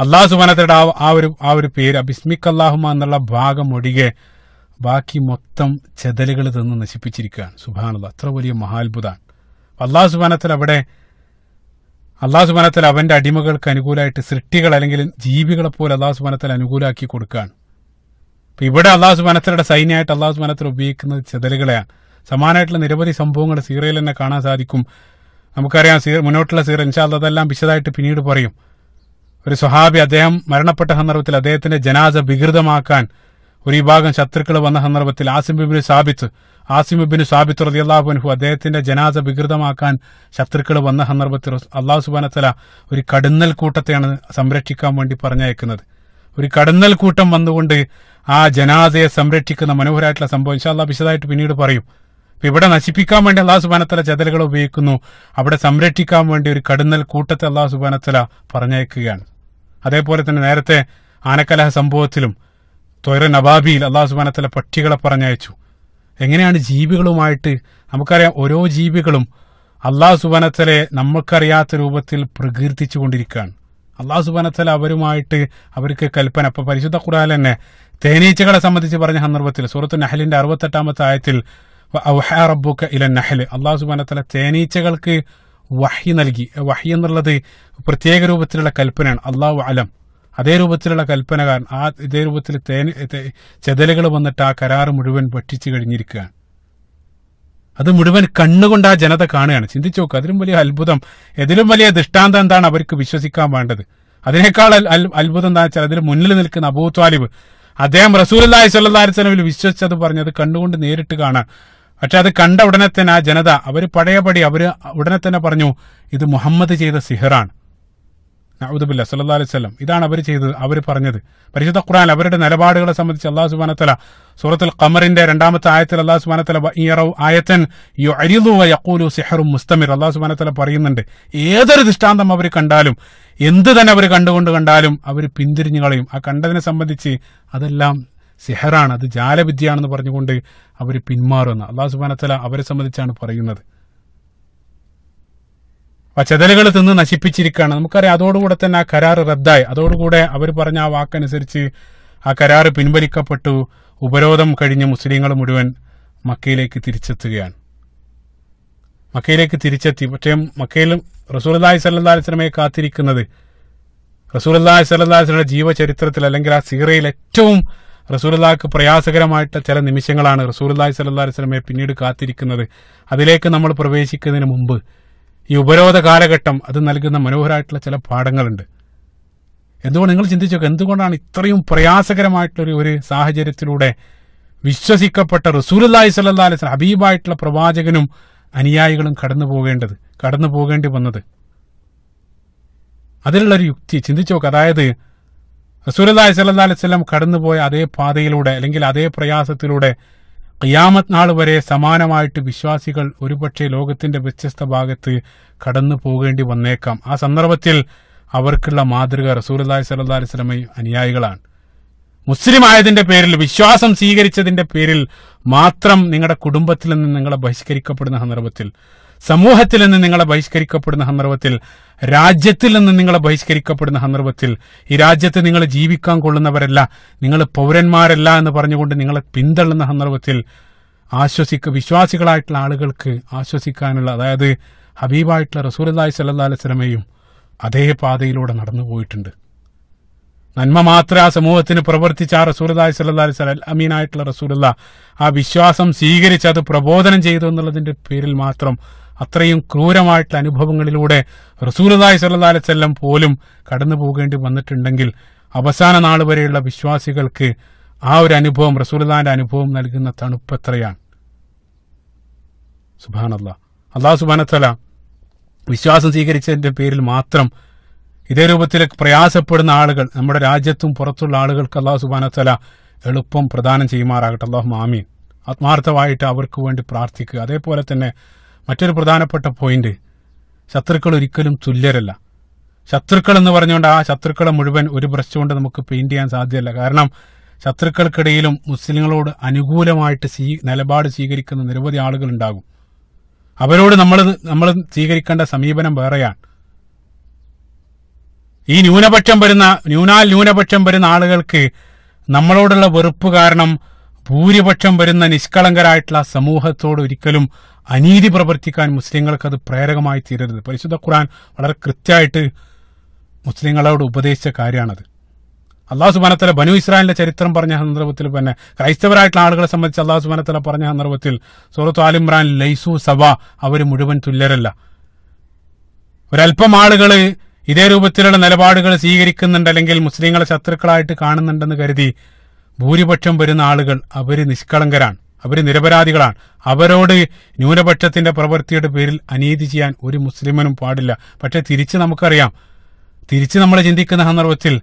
അള്ളാഹു സുബാനത്തയുടെ ആ ഒരു ആ ഒരു പേര് ബിസ്മിക് അല്ലാഹുമ എന്നുള്ള ഭാഗം ഒഴികെ ബാക്കി മൊത്തം ചെതലുകൾ തന്ന് നശിപ്പിച്ചിരിക്കുകയാണ്. സുബാനുള്ള അത്ര വലിയ മഹാത്ഭുതമാണ് അള്ളാഹു സുബാനത്തിൽ അവിടെ അള്ളാഹു സുബാനത്തിൽ അവന്റെ അടിമകൾക്ക് അനുകൂലമായിട്ട് സൃഷ്ടികൾ അല്ലെങ്കിൽ ജീവികളെ പോലെ അള്ളാഹു സുബാനത്തിൽ അനുകൂലമാക്കി കൊടുക്കുകയാണ്. അപ്പൊ ഇവിടെ അള്ളാഹു സുബാനത്തലയുടെ സൈന്യമായിട്ട് അള്ളാഹു സുബാനത്തിൽ ഉപയോഗിക്കുന്നത് ചെതലുകളെയാണ്. സമാനമായിട്ടുള്ള നിരവധി സംഭവങ്ങൾ സീറയിൽ തന്നെ കാണാൻ സാധിക്കും. നമുക്കറിയാം സീർ മുന്നോട്ടുള്ള സീറ ഇൻഷാല്ല അതെല്ലാം വിശദമായിട്ട് പിന്നീട് പറയും. ഒരു സ്വഹാബി അദ്ദേഹം മരണപ്പെട്ട സന്ദർഭത്തിൽ അദ്ദേഹത്തിന്റെ ജനാസ വികൃതമാക്കാൻ ഒരു വിഭാഗം ശത്രുക്കൾ വന്ന സന്ദർഭത്തിൽ ആസിംബിബിന് സാബിത്ത് ആസിമുബിന് സാബിത്ത് റളിയല്ലാഹു അൻഹു അദ്ദേഹത്തിന്റെ ജനാസ വികൃതമാക്കാൻ ശത്രുക്കൾ വന്ന സന്ദർഭത്തിൽ അള്ളാഹു സുബാനത്തല ഒരു കടുന്നൽ കൂട്ടത്തെയാണ് സംരക്ഷിക്കാൻ വേണ്ടി പറഞ്ഞയക്കുന്നത്. ഒരു കടന്നൽ കൂട്ടം വന്നുകൊണ്ട് ആ ജനാസയെ സംരക്ഷിക്കുന്ന മനോഹരമായിട്ടുള്ള സംഭവം ഇൻഷാല്ലാ വിശദമായിട്ട് പിന്നീട് പറയും. അപ്പൊ ഇവിടെ നശിപ്പിക്കാൻ വേണ്ടി അള്ളാഹു സുബാനത്തല ചെതലുകൾ ഉപയോഗിക്കുന്നു. അവിടെ സംരക്ഷിക്കാൻ വേണ്ടി ഒരു കടുന്നൽ കൂട്ടത്തെ അള്ളാഹു സുബാനത്തല പറഞ്ഞയക്കുകയാണ്. അതേപോലെ തന്നെ നേരത്തെ ആനക്കലഹ സംഭവത്തിലും തൊയറ നവാബിയിൽ അള്ളാഹു സുബാനത്തല പക്ഷികളെ പറഞ്ഞയച്ചു. എങ്ങനെയാണ് ജീവികളുമായിട്ട്? നമുക്കറിയാം ഓരോ ജീവികളും അള്ളാഹു സുബാനത്തലെ നമ്മൾക്കറിയാത്ത രൂപത്തിൽ പ്രകീർത്തിച്ചു കൊണ്ടിരിക്കുകയാണ്. അള്ളാഹു സുബാനത്തല അവരുമായിട്ട് അവർക്ക് കൽപ്പന. അപ്പൊ പരിശുദ്ധ ഖുറാൻ തന്നെ തേനീച്ചകളെ സംബന്ധിച്ച് പറഞ്ഞ സന്ദർഭത്തിൽ സൂറത്ത് നഹലിന്റെ അറുപത്തെട്ടാമത്തെ ആയത്തിൽ റബ്ബുക്ക റബ്ബുക ഇല നഹൽ. അള്ളാഹു സുബാനത്തല തേനീച്ചകൾക്ക് വഹി നൽകി. വഹി എന്നുള്ളത് പ്രത്യേക രൂപത്തിലുള്ള കൽപ്പനയാണ്. അള്ളാഹു അലം. അതേ രൂപത്തിലുള്ള കൽപ്പനകാരൻ ആ ഇതേ രൂപത്തിൽ ചെതലുകൾ വന്നിട്ട് ആ കരാറ് മുഴുവൻ പറ്റിച്ചു കഴിഞ്ഞിരിക്കുകയാണ്. അത് മുഴുവൻ കണ്ണുകൊണ്ട് ആ ജനത കാണുകയാണ്. ചിന്തിച്ചു നോക്കുക അതിലും വലിയ അത്ഭുതം എതിലും വലിയ ദൃഷ്ടാന്തം എന്താണ് അവർക്ക് വിശ്വസിക്കാൻ വേണ്ടത്? അതിനേക്കാൾ അത്ഭുതം എന്താ വെച്ചാൽ അതിൽ മുന്നിൽ നിൽക്കുന്ന അബൂ ത്വാലിബ് അദ്ദേഹം റസൂലി സ്വല്ലാസ്ലമിൽ വിശ്വസിച്ചത് പറഞ്ഞത് കണ്ണുകൊണ്ട് നേരിട്ട് കാണാൻ. പക്ഷെ അത് കണ്ട ഉടനെ തന്നെ ആ ജനത അവർ പഴയപടി അവർ ഉടനെ തന്നെ പറഞ്ഞു ഇത് മുഹമ്മദ് ചെയ്ത സിഹറാണ്. നഊദുബില്ല സല്ലല്ലാഹു അലൈഹി സ്വലം ഇതാണ് അവർ ചെയ്തത് അവർ പറഞ്ഞത്. പരിശുദ്ധ ഖുർആൻ അവരുടെ നിലപാടുകളെ സംബന്ധിച്ച് അള്ളാഹു സുബാനത്തല സൂറത്തുൽ ഖമറിന്റെ രണ്ടാമത്തെ ആയത്തിൽ അള്ളാഹു സുബാനത്തല ആയത്തൻ യുഅരിദു വയഖൂലു സിഹറും മുസ്തമിർ. അള്ളാഹു സുബാനത്തല പറയുന്നുണ്ട് ഏതൊരു ദൃഷ്ടാന്തം അവർ കണ്ടാലും എന്ത് തന്നെ അവർ കണ്ടുകൊണ്ട് കണ്ടാലും അവർ പിന്തിരിഞ്ഞു കളയും. ആ കണ്ടതിനെ സംബന്ധിച്ച് അതെല്ലാം സിഹറാണ് അത് ജാലവിദ്യയാണെന്ന് പറഞ്ഞുകൊണ്ട് അവർ പിന്മാറുമെന്ന് അള്ളാഹു സുബാനത്തല അവരെ സംബന്ധിച്ചാണ് പറയുന്നത്. ചെതലുകൾ തിന്ന് നശിപ്പിച്ചിരിക്കുകയാണ്. നമുക്കറിയാം അതോടുകൂടെ തന്നെ ആ കരാർ റദ്ദായി. അതോടുകൂടെ അവർ പറഞ്ഞ ആ വാക്കനുസരിച്ച് ആ കരാർ പിൻവലിക്കപ്പെട്ടു. ഉപരോധം കഴിഞ്ഞ് മുസ്ലിങ്ങൾ മുഴുവൻ മക്കയിലേക്ക് തിരിച്ചെത്തുകയാണ്. മക്കയിലേക്ക് തിരിച്ചെത്തി. പക്ഷേ മക്കയിലും റസൂലി സല്ലാ വസ്ലമയെ കാത്തിരിക്കുന്നത് റസൂലി സല്ലാ അലിസ്ലയുടെ ജീവചരിത്രത്തിൽ അല്ലെങ്കിൽ ആ സീറയിൽ ഏറ്റവും റസൂലുള്ളാഹിക്ക് പ്രയാസകരമായിട്ട് ചില നിമിഷങ്ങളാണ് റസൂലുള്ളാഹി സല്ലല്ലാഹു അലൈഹി വസല്ലമയെ പിന്നീട് കാത്തിരിക്കുന്നത്. അതിലേക്ക് നമ്മൾ പ്രവേശിക്കുന്നതിന് മുമ്പ് ഈ ഉപരോധ കാലഘട്ടം അത് നൽകുന്ന മനോഹരമായിട്ടുള്ള ചില പാഠങ്ങളുണ്ട്. എന്തുകൊണ്ട് നിങ്ങൾ ചിന്തിച്ചു നോക്കുക എന്തുകൊണ്ടാണ് ഇത്രയും പ്രയാസകരമായിട്ടുള്ള ഒരു സാഹചര്യത്തിലൂടെ വിശ്വസിക്കപ്പെട്ട റസൂലുള്ളാഹി സ്വല്ലല്ലാഹു അലൈഹി ഹബീബായിട്ടുള്ള പ്രവാചകനും അനുയായികളും കടന്നു പോകേണ്ടത് കടന്നു പോകേണ്ടി വന്നത്? അതിലുള്ളൊരു യുക്തി ചിന്തിച്ചു നോക്കുക അതായത് റസൂലുള്ളാഹി സ്വല്ലല്ലാഹു അലൈഹി വസല്ലം കടന്നുപോയ അതേ പാതയിലൂടെ അല്ലെങ്കിൽ അതേ പ്രയാസത്തിലൂടെ ഖിയാമത്ത് നാൾ വരെ സമാനമായിട്ട് വിശ്വാസികൾ ഒരുപക്ഷെ ലോകത്തിന്റെ വ്യത്യസ്ത ഭാഗത്ത് കടന്നു പോകേണ്ടി വന്നേക്കാം. ആ സന്ദർഭത്തിൽ അവർക്കുള്ള മാതൃക റസൂലുള്ളാഹി സല്ലാ അലൈഹി വസല്ലമയും അനുയായികളാണ്. മുസ്ലിം ആയതിന്റെ പേരിൽ വിശ്വാസം സ്വീകരിച്ചതിന്റെ പേരിൽ മാത്രം നിങ്ങളുടെ കുടുംബത്തിൽ നിന്ന് നിങ്ങളെ ബഹിഷ്കരിക്കപ്പെടുന്ന സന്ദർഭത്തിൽ സമൂഹത്തിൽ നിന്ന് നിങ്ങളെ ബഹിഷ്കരിക്കപ്പെടുന്ന സന്ദർഭത്തിൽ രാജ്യത്തിൽ നിന്ന് നിങ്ങളെ ബഹിഷ്കരിക്കപ്പെടുന്ന സന്ദർഭത്തിൽ ഈ രാജ്യത്ത് നിങ്ങൾ ജീവിക്കാൻ കൊള്ളുന്നവരല്ല നിങ്ങൾ പൗരന്മാരല്ല എന്ന് പറഞ്ഞുകൊണ്ട് നിങ്ങളെ പിന്തള്ളുന്ന സന്ദർഭത്തിൽ ആശ്വസിക്ക വിശ്വാസികളായിട്ടുള്ള ആളുകൾക്ക് ആശ്വസിക്കാനുള്ള അതായത് ഹബീബായിട്ടുള്ള റസൂലി സല്ലാ അലൈസ്ലമയും അതേ പാതയിലൂടെ നടന്നു പോയിട്ടുണ്ട്. നന്മ മാത്രം ആ സമൂഹത്തിന് പ്രവർത്തിച്ച ആ റസൂലി സല്ലാ അലൈഹി അമീനായിട്ടുള്ള റസൂലുള്ള ആ വിശ്വാസം സ്വീകരിച്ച് അത് പ്രബോധനം ചെയ്തു എന്നുള്ളതിന്റെ പേരിൽ മാത്രം അത്രയും ക്രൂരമായിട്ടുള്ള അനുഭവങ്ങളിലൂടെ റസൂലി സല്ലാ അലൈഹി സ്വല്ലം പോലും കടന്നു പോകേണ്ടി വന്നിട്ടുണ്ടെങ്കിൽ അവസാന നാൾ വരെയുള്ള വിശ്വാസികൾക്ക് ആ ഒരു അനുഭവം റസൂലിന്റെ അനുഭവം നൽകുന്ന തണുപ്പ് എത്രയാണ്? സുബാനല്ല അള്ളാഹു സുബാനത്തല വിശ്വാസം സ്വീകരിച്ചതിന്റെ പേരിൽ മാത്രം ഇതേ രൂപത്തിലേക്ക് പ്രയാസപ്പെടുന്ന ആളുകൾ നമ്മുടെ രാജ്യത്തും പുറത്തുള്ള ആളുകൾക്ക് അള്ളാഹു സുബാനത്തല എളുപ്പം പ്രദാനം ചെയ്യുമാറാകട്ടെ. അള്ളാഹു മാമീൻ ആത്മാർത്ഥമായിട്ട് അവർക്ക് വേണ്ടി പ്രാർത്ഥിക്കുക. അതേപോലെ തന്നെ മറ്റൊരു പ്രധാനപ്പെട്ട പോയിന്റ്. ശത്രുക്കൾ ഒരിക്കലും തുല്യരല്ല. ശത്രുക്കൾ എന്ന് പറഞ്ഞുകൊണ്ട് ആ ശത്രുക്കളെ മുഴുവൻ ഒരു ബ്രഷ് കൊണ്ട് നമുക്ക് പെയിന്റ് ചെയ്യാൻ സാധ്യമല്ല. കാരണം ശത്രുക്കൾക്കിടയിലും മുസ്ലിങ്ങളോട് അനുകൂലമായിട്ട് സ്വീ നിലപാട് സ്വീകരിക്കുന്ന നിരവധി ആളുകൾ ഉണ്ടാകും. അവരോട് നമ്മൾ നമ്മൾ സ്വീകരിക്കേണ്ട സമീപനം വേറെയാണ്. ഈ ന്യൂനപക്ഷം വരുന്ന ന്യൂനാൽ ന്യൂനപക്ഷം വരുന്ന ആളുകൾക്ക് നമ്മളോടുള്ള വെറുപ്പ് കാരണം ഭൂരിപക്ഷം വരുന്ന നിഷ്കളങ്കരായിട്ടുള്ള സമൂഹത്തോട് ഒരിക്കലും അനീതി പ്രവർത്തിക്കാൻ മുസ്ലിങ്ങൾക്ക് അത് പ്രേരകമായി തീരരുത്. പരിശുദ്ധ ഖുർആൻ വളരെ കൃത്യമായിട്ട് മുസ്ലിങ്ങളോട് ഉപദേശിച്ച കാര്യമാണത്. അള്ളാഹു സുബാനത്തല ബനു ഇസ്രായേലിന്റെ ചരിത്രം പറഞ്ഞ സന്ദർഭത്തിൽ തന്നെ ക്രൈസ്തവരായിട്ടുള്ള ആളുകളെ സംബന്ധിച്ച് അള്ളാഹു സുബാനത്തല പറഞ്ഞ സന്ദർഭത്തിൽ സൂറത്ത് ആലിമ്രാൻ ലൈസു സബ അവർ മുഴുവൻ തുല്യരല്ല. ഒരല്പം ആളുകൾ ഇതേ രൂപത്തിലുള്ള നിലപാടുകൾ സ്വീകരിക്കുന്നുണ്ട് അല്ലെങ്കിൽ മുസ്ലിങ്ങളെ ശത്രുക്കളായിട്ട് കാണുന്നുണ്ടെന്ന് കരുതി ഭൂരിപക്ഷം വരുന്ന ആളുകൾ അവർ നിഷ്കളങ്കരാണ്. അവർ നിരപരാധികളാണ്. അവരോട് ന്യൂനപക്ഷത്തിന്റെ പ്രവൃത്തിയുടെ പേരിൽ അനീതി ചെയ്യാൻ ഒരു മുസ്ലിമിനും പാടില്ല. പക്ഷെ തിരിച്ച് നമുക്കറിയാം. തിരിച്ച് നമ്മൾ ചിന്തിക്കുന്ന സന്ദർഭത്തിൽ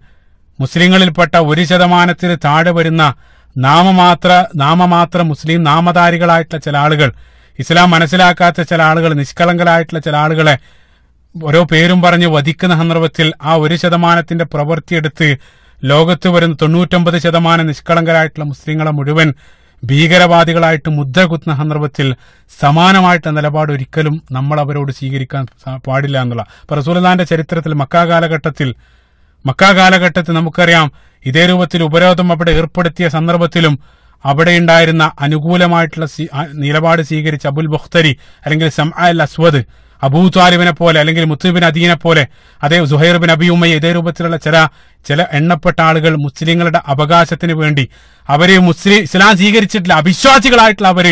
മുസ്ലിങ്ങളിൽപ്പെട്ട ഒരു ശതമാനത്തിന് താഴെ വരുന്ന നാമമാത്ര നാമമാത്ര മുസ്ലിം നാമധാരികളായിട്ടുള്ള ചില ആളുകൾ ഇസ്ലാം മനസ്സിലാക്കാത്ത ചില ആളുകൾ നിഷ്കളങ്കരായിട്ടുള്ള ചില ആളുകളെ ഓരോ പേരും പറഞ്ഞ് വധിക്കുന്ന സന്ദർഭത്തിൽ ആ ഒരു ശതമാനത്തിന്റെ പ്രവൃത്തിയെടുത്ത് ലോകത്ത് വരുന്ന തൊണ്ണൂറ്റൊമ്പത് ശതമാനം നിഷ്കളങ്കരായിട്ടുള്ള മുസ്ലിങ്ങളെ മുഴുവൻ ഭീകരവാദികളായിട്ട് മുദ്ര കുത്തുന്ന സന്ദർഭത്തിൽ സമാനമായിട്ട് നിലപാട് ഒരിക്കലും നമ്മൾ അവരോട് സ്വീകരിക്കാൻ പാടില്ല എന്നുള്ള. ഇപ്പൊ റസൂൽദാന്റെ ചരിത്രത്തിൽ മക്കാ കാലഘട്ടത്തിൽ മക്കാ കാലഘട്ടത്തിൽ നമുക്കറിയാം ഇതേ രൂപത്തിൽ ഉപരോധം അവിടെ ഏർപ്പെടുത്തിയ സന്ദർഭത്തിലും അവിടെ ഉണ്ടായിരുന്ന അനുകൂലമായിട്ടുള്ള നിലപാട് സ്വീകരിച്ച അബുൽ ബുഖ്തരി അല്ലെങ്കിൽ സം അൽ അസ്വദ് അബൂ താലിബിനെ പോലെ അല്ലെങ്കിൽ മുത്തുബിൻ അദീനെ പോലെ അതേ സുഹൈർ ബിൻ അബി ഉമ്മയെ ഇതേ രൂപത്തിലുള്ള ചില ചില എണ്ണപ്പെട്ട ആളുകൾ മുസ്ലിങ്ങളുടെ അവകാശത്തിന് വേണ്ടി അവർ മുസ്ലിം ഇസ്ലാം സ്വീകരിച്ചിട്ടില്ല അവിശ്വാസികളായിട്ടുള്ള അവർ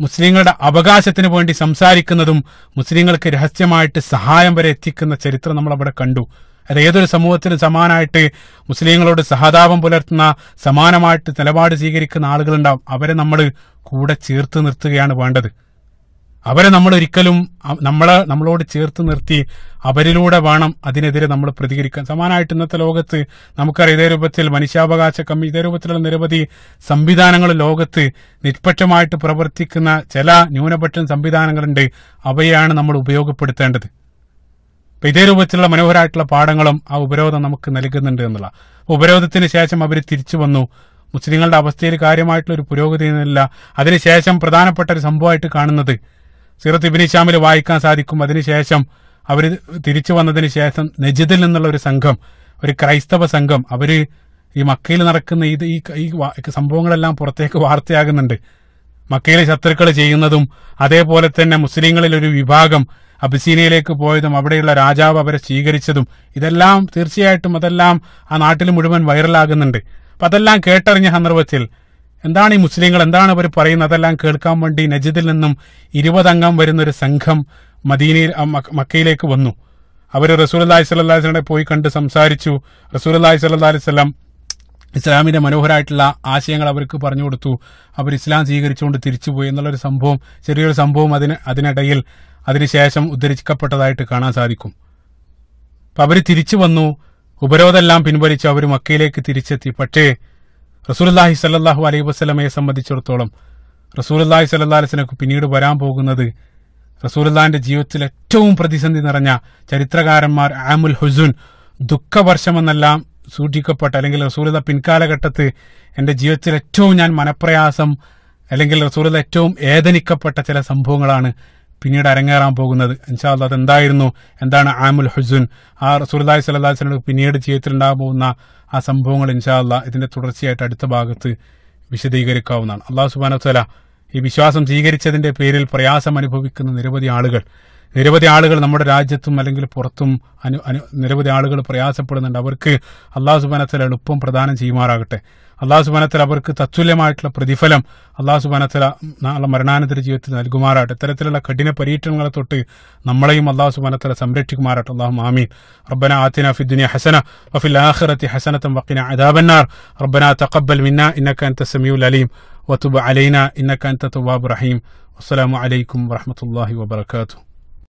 മുസ്ലിങ്ങളുടെ അവകാശത്തിന് വേണ്ടി സംസാരിക്കുന്നതും മുസ്ലിങ്ങൾക്ക് രഹസ്യമായിട്ട് സഹായം വരെ എത്തിക്കുന്ന ചരിത്രം നമ്മൾ അവിടെ കണ്ടു. അത് ഏതൊരു സമൂഹത്തിനും സമാനമായിട്ട് മുസ്ലിങ്ങളോട് സഹതാപം പുലർത്തുന്ന സമാനമായിട്ട് നിലപാട് സ്വീകരിക്കുന്ന ആളുകളുണ്ടാവും. അവരെ നമ്മൾ കൂടെ ചേർത്ത് നിർത്തുകയാണ് വേണ്ടത്. അവരെ നമ്മൾ ഒരിക്കലും നമ്മളെ നമ്മളോട് ചേർത്ത് നിർത്തി അവരിലൂടെ വേണം അതിനെതിരെ നമ്മൾ പ്രതികരിക്കാൻ. സമാനമായിട്ട് ഇന്നത്തെ ലോകത്ത് നമുക്കറിയാം ഇതേ രൂപത്തിൽ മനുഷ്യാവകാശ കമ്മി ഇതേ രൂപത്തിലുള്ള നിരവധി സംവിധാനങ്ങൾ ലോകത്ത് നിഷ്പക്ഷമായിട്ട് പ്രവർത്തിക്കുന്ന ചില ന്യൂനപക്ഷ സംവിധാനങ്ങളുണ്ട്. അവയാണ് നമ്മൾ ഉപയോഗപ്പെടുത്തേണ്ടത്. അപ്പൊ ഇതേ രൂപത്തിലുള്ള മനോഹരമായിട്ടുള്ള പാഠങ്ങളും ആ ഉപരോധം നമുക്ക് നൽകുന്നുണ്ട് എന്നുള്ള. ഉപരോധത്തിന് ശേഷം അവർ തിരിച്ചു വന്നു. മുസ്ലിങ്ങളുടെ അവസ്ഥയിൽ കാര്യമായിട്ടുള്ള ഒരു പുരോഗതി ഇല്ല അതിനുശേഷം പ്രധാനപ്പെട്ട ഒരു സംഭവമായിട്ട് കാണുന്നത് സീറത്ത് ഇബിനി ഷാമിൽ വായിക്കാൻ സാധിക്കും. അതിനുശേഷം അവർ തിരിച്ചു വന്നതിന് ശേഷം നജിദിൽ നിന്നുള്ള ഒരു സംഘം ഒരു ക്രൈസ്തവ സംഘം. അവർ ഈ മക്കയിൽ നടക്കുന്ന ഇത് ഈ ഈ സംഭവങ്ങളെല്ലാം പുറത്തേക്ക് വാർത്തയാകുന്നുണ്ട്. മക്കയിലെ ശത്രുക്കൾ ചെയ്യുന്നതും അതേപോലെ തന്നെ മുസ്ലിങ്ങളിൽ ഒരു വിഭാഗം അബിസീനയിലേക്ക് പോയതും അവിടെയുള്ള രാജാവ് അവരെ സ്വീകരിച്ചതും ഇതെല്ലാം തീർച്ചയായിട്ടും അതെല്ലാം ആ നാട്ടിൽ മുഴുവൻ വൈറലാകുന്നുണ്ട്. അപ്പൊ അതെല്ലാം കേട്ടറിഞ്ഞ സന്ദർഭത്തിൽ എന്താണ് ഈ മുസ്ലിങ്ങൾ? എന്താണ് അവർ പറയുന്നത്? അതെല്ലാം കേൾക്കാൻ വേണ്ടി നജിദിൽ നിന്നും ഇരുപതംഗം വരുന്ന ഒരു സംഘം മദീനയിൽ മക്കയിലേക്ക് വന്നു. അവർ റസൂൽ അള്ളാഹി സ്വല്ലല്ലാഹി സ്വലം പോയി കണ്ട് സംസാരിച്ചു. റസൂൽ അള്ളാഹി സ്വല്ലല്ലാഹി വസല്ലം ഇസ്ലാമിന്റെ മനോഹരമായിട്ടുള്ള ആശയങ്ങൾ അവർക്ക് പറഞ്ഞു കൊടുത്തു. അവർ ഇസ്ലാം സ്വീകരിച്ചുകൊണ്ട് തിരിച്ചുപോയി എന്നുള്ളൊരു സംഭവം ചെറിയൊരു സംഭവം അതിന് അതിനിടയിൽ അതിനുശേഷം ഉദ്ധരിക്കപ്പെട്ടതായിട്ട് കാണാൻ സാധിക്കും. അപ്പൊ അവർ തിരിച്ചു വന്നു. ഉപരോധമെല്ലാം പിൻവലിച്ചു അവർ മക്കയിലേക്ക് തിരിച്ചെത്തി. പക്ഷേ റസൂലുള്ളാഹി സല്ലാഹു അലൈഹി വസ്ലമയെ സംബന്ധിച്ചിടത്തോളം റസൂലുള്ളാഹി സല്ലല്ലാഹു അലൈഹി വസല്ലമക്ക് പിന്നീട് വരാൻ പോകുന്നത് റസൂലുള്ളാഹിന്റെ ജീവിതത്തിൽ ഏറ്റവും പ്രതിസന്ധി നിറഞ്ഞ ചരിത്രകാരന്മാർ ആമുൽ ഹുസുൻ ദുഃഖവർഷമെന്നെല്ലാം സൂചിക്കപ്പെട്ട അല്ലെങ്കിൽ റസൂലുള്ള പിൻകാലഘട്ടത്ത് എന്റെ ജീവിതത്തിൽ ഏറ്റവും ഞാൻ മനപ്രയാസം അല്ലെങ്കിൽ റസൂലുള്ള ഏറ്റവും ഏതനിക്കപ്പെട്ട ചില സംഭവങ്ങളാണ് പിന്നീട് അരങ്ങേറാൻ പോകുന്നത്. ഇൻഷാല്ല അത് എന്തായിരുന്നു എന്താണ് ആമുൽ ഹുസുൻ? ആ റസൂലി സ്വലാസ്ലിനോട് പിന്നീട് ജീവിതത്തിലുണ്ടാകാൻ പോകുന്ന ആ സംഭവങ്ങൾ ഇൻഷാല്ല ഇതിന്റെ തുടർച്ചയായിട്ട് അടുത്ത ഭാഗത്ത് വിശദീകരിക്കാവുന്നതാണ്. അള്ളാഹു സുബാനത്തല ഈ വിശ്വാസം സ്വീകരിച്ചതിന്റെ പേരിൽ പ്രയാസം അനുഭവിക്കുന്ന നിരവധി ആളുകൾ നിരവധി ആളുകൾ നമ്മുടെ രാജ്യത്തും അല്ലെങ്കിൽ പുറത്തും അനു നിരവധി ആളുകൾ പ്രയാസപ്പെടുന്നുണ്ട്. അവർക്ക് അള്ളാഹു സുബാനത്തല എളുപ്പം പ്രദാനം ചെയ്യുമാറാകട്ടെ. അള്ളാഹു സുബാനത്തല അവർക്ക് തത്തുല്യമായിട്ടുള്ള പ്രതിഫലം അള്ളാഹു സുബാനത്തല നാളെ മരണാനന്തര ജീവിതത്തിൽ നൽകുമാറാട്ടെ ഇത്തരത്തിലുള്ള കഠിന പരീക്ഷണങ്ങളെ തൊട്ട് നമ്മളെയും അള്ളാഹു സുബാനത്തല സംരക്ഷിക്കുമാറാട്ടെ അള്ളാഹു മാമീൻ റബ്ബന ആത്തിന ഫിദ്ദുനിയ ഹസന വഫിൽ ആഹ്റത്തി ഹസനത്തും വക്കിന അദാബന്നാർ. റബ്ബന തഖബ്ബൽ മിന്ന ഇന്നക അൻത സമീഉൽ അലീം. വതുബ് അലൈന ഇന്നക അൻത തവ്വാബുർ റഹീം. അസ്സലാമു അലൈക്കും വറഹ്മത്തുള്ളാഹി വബറകാതുഹു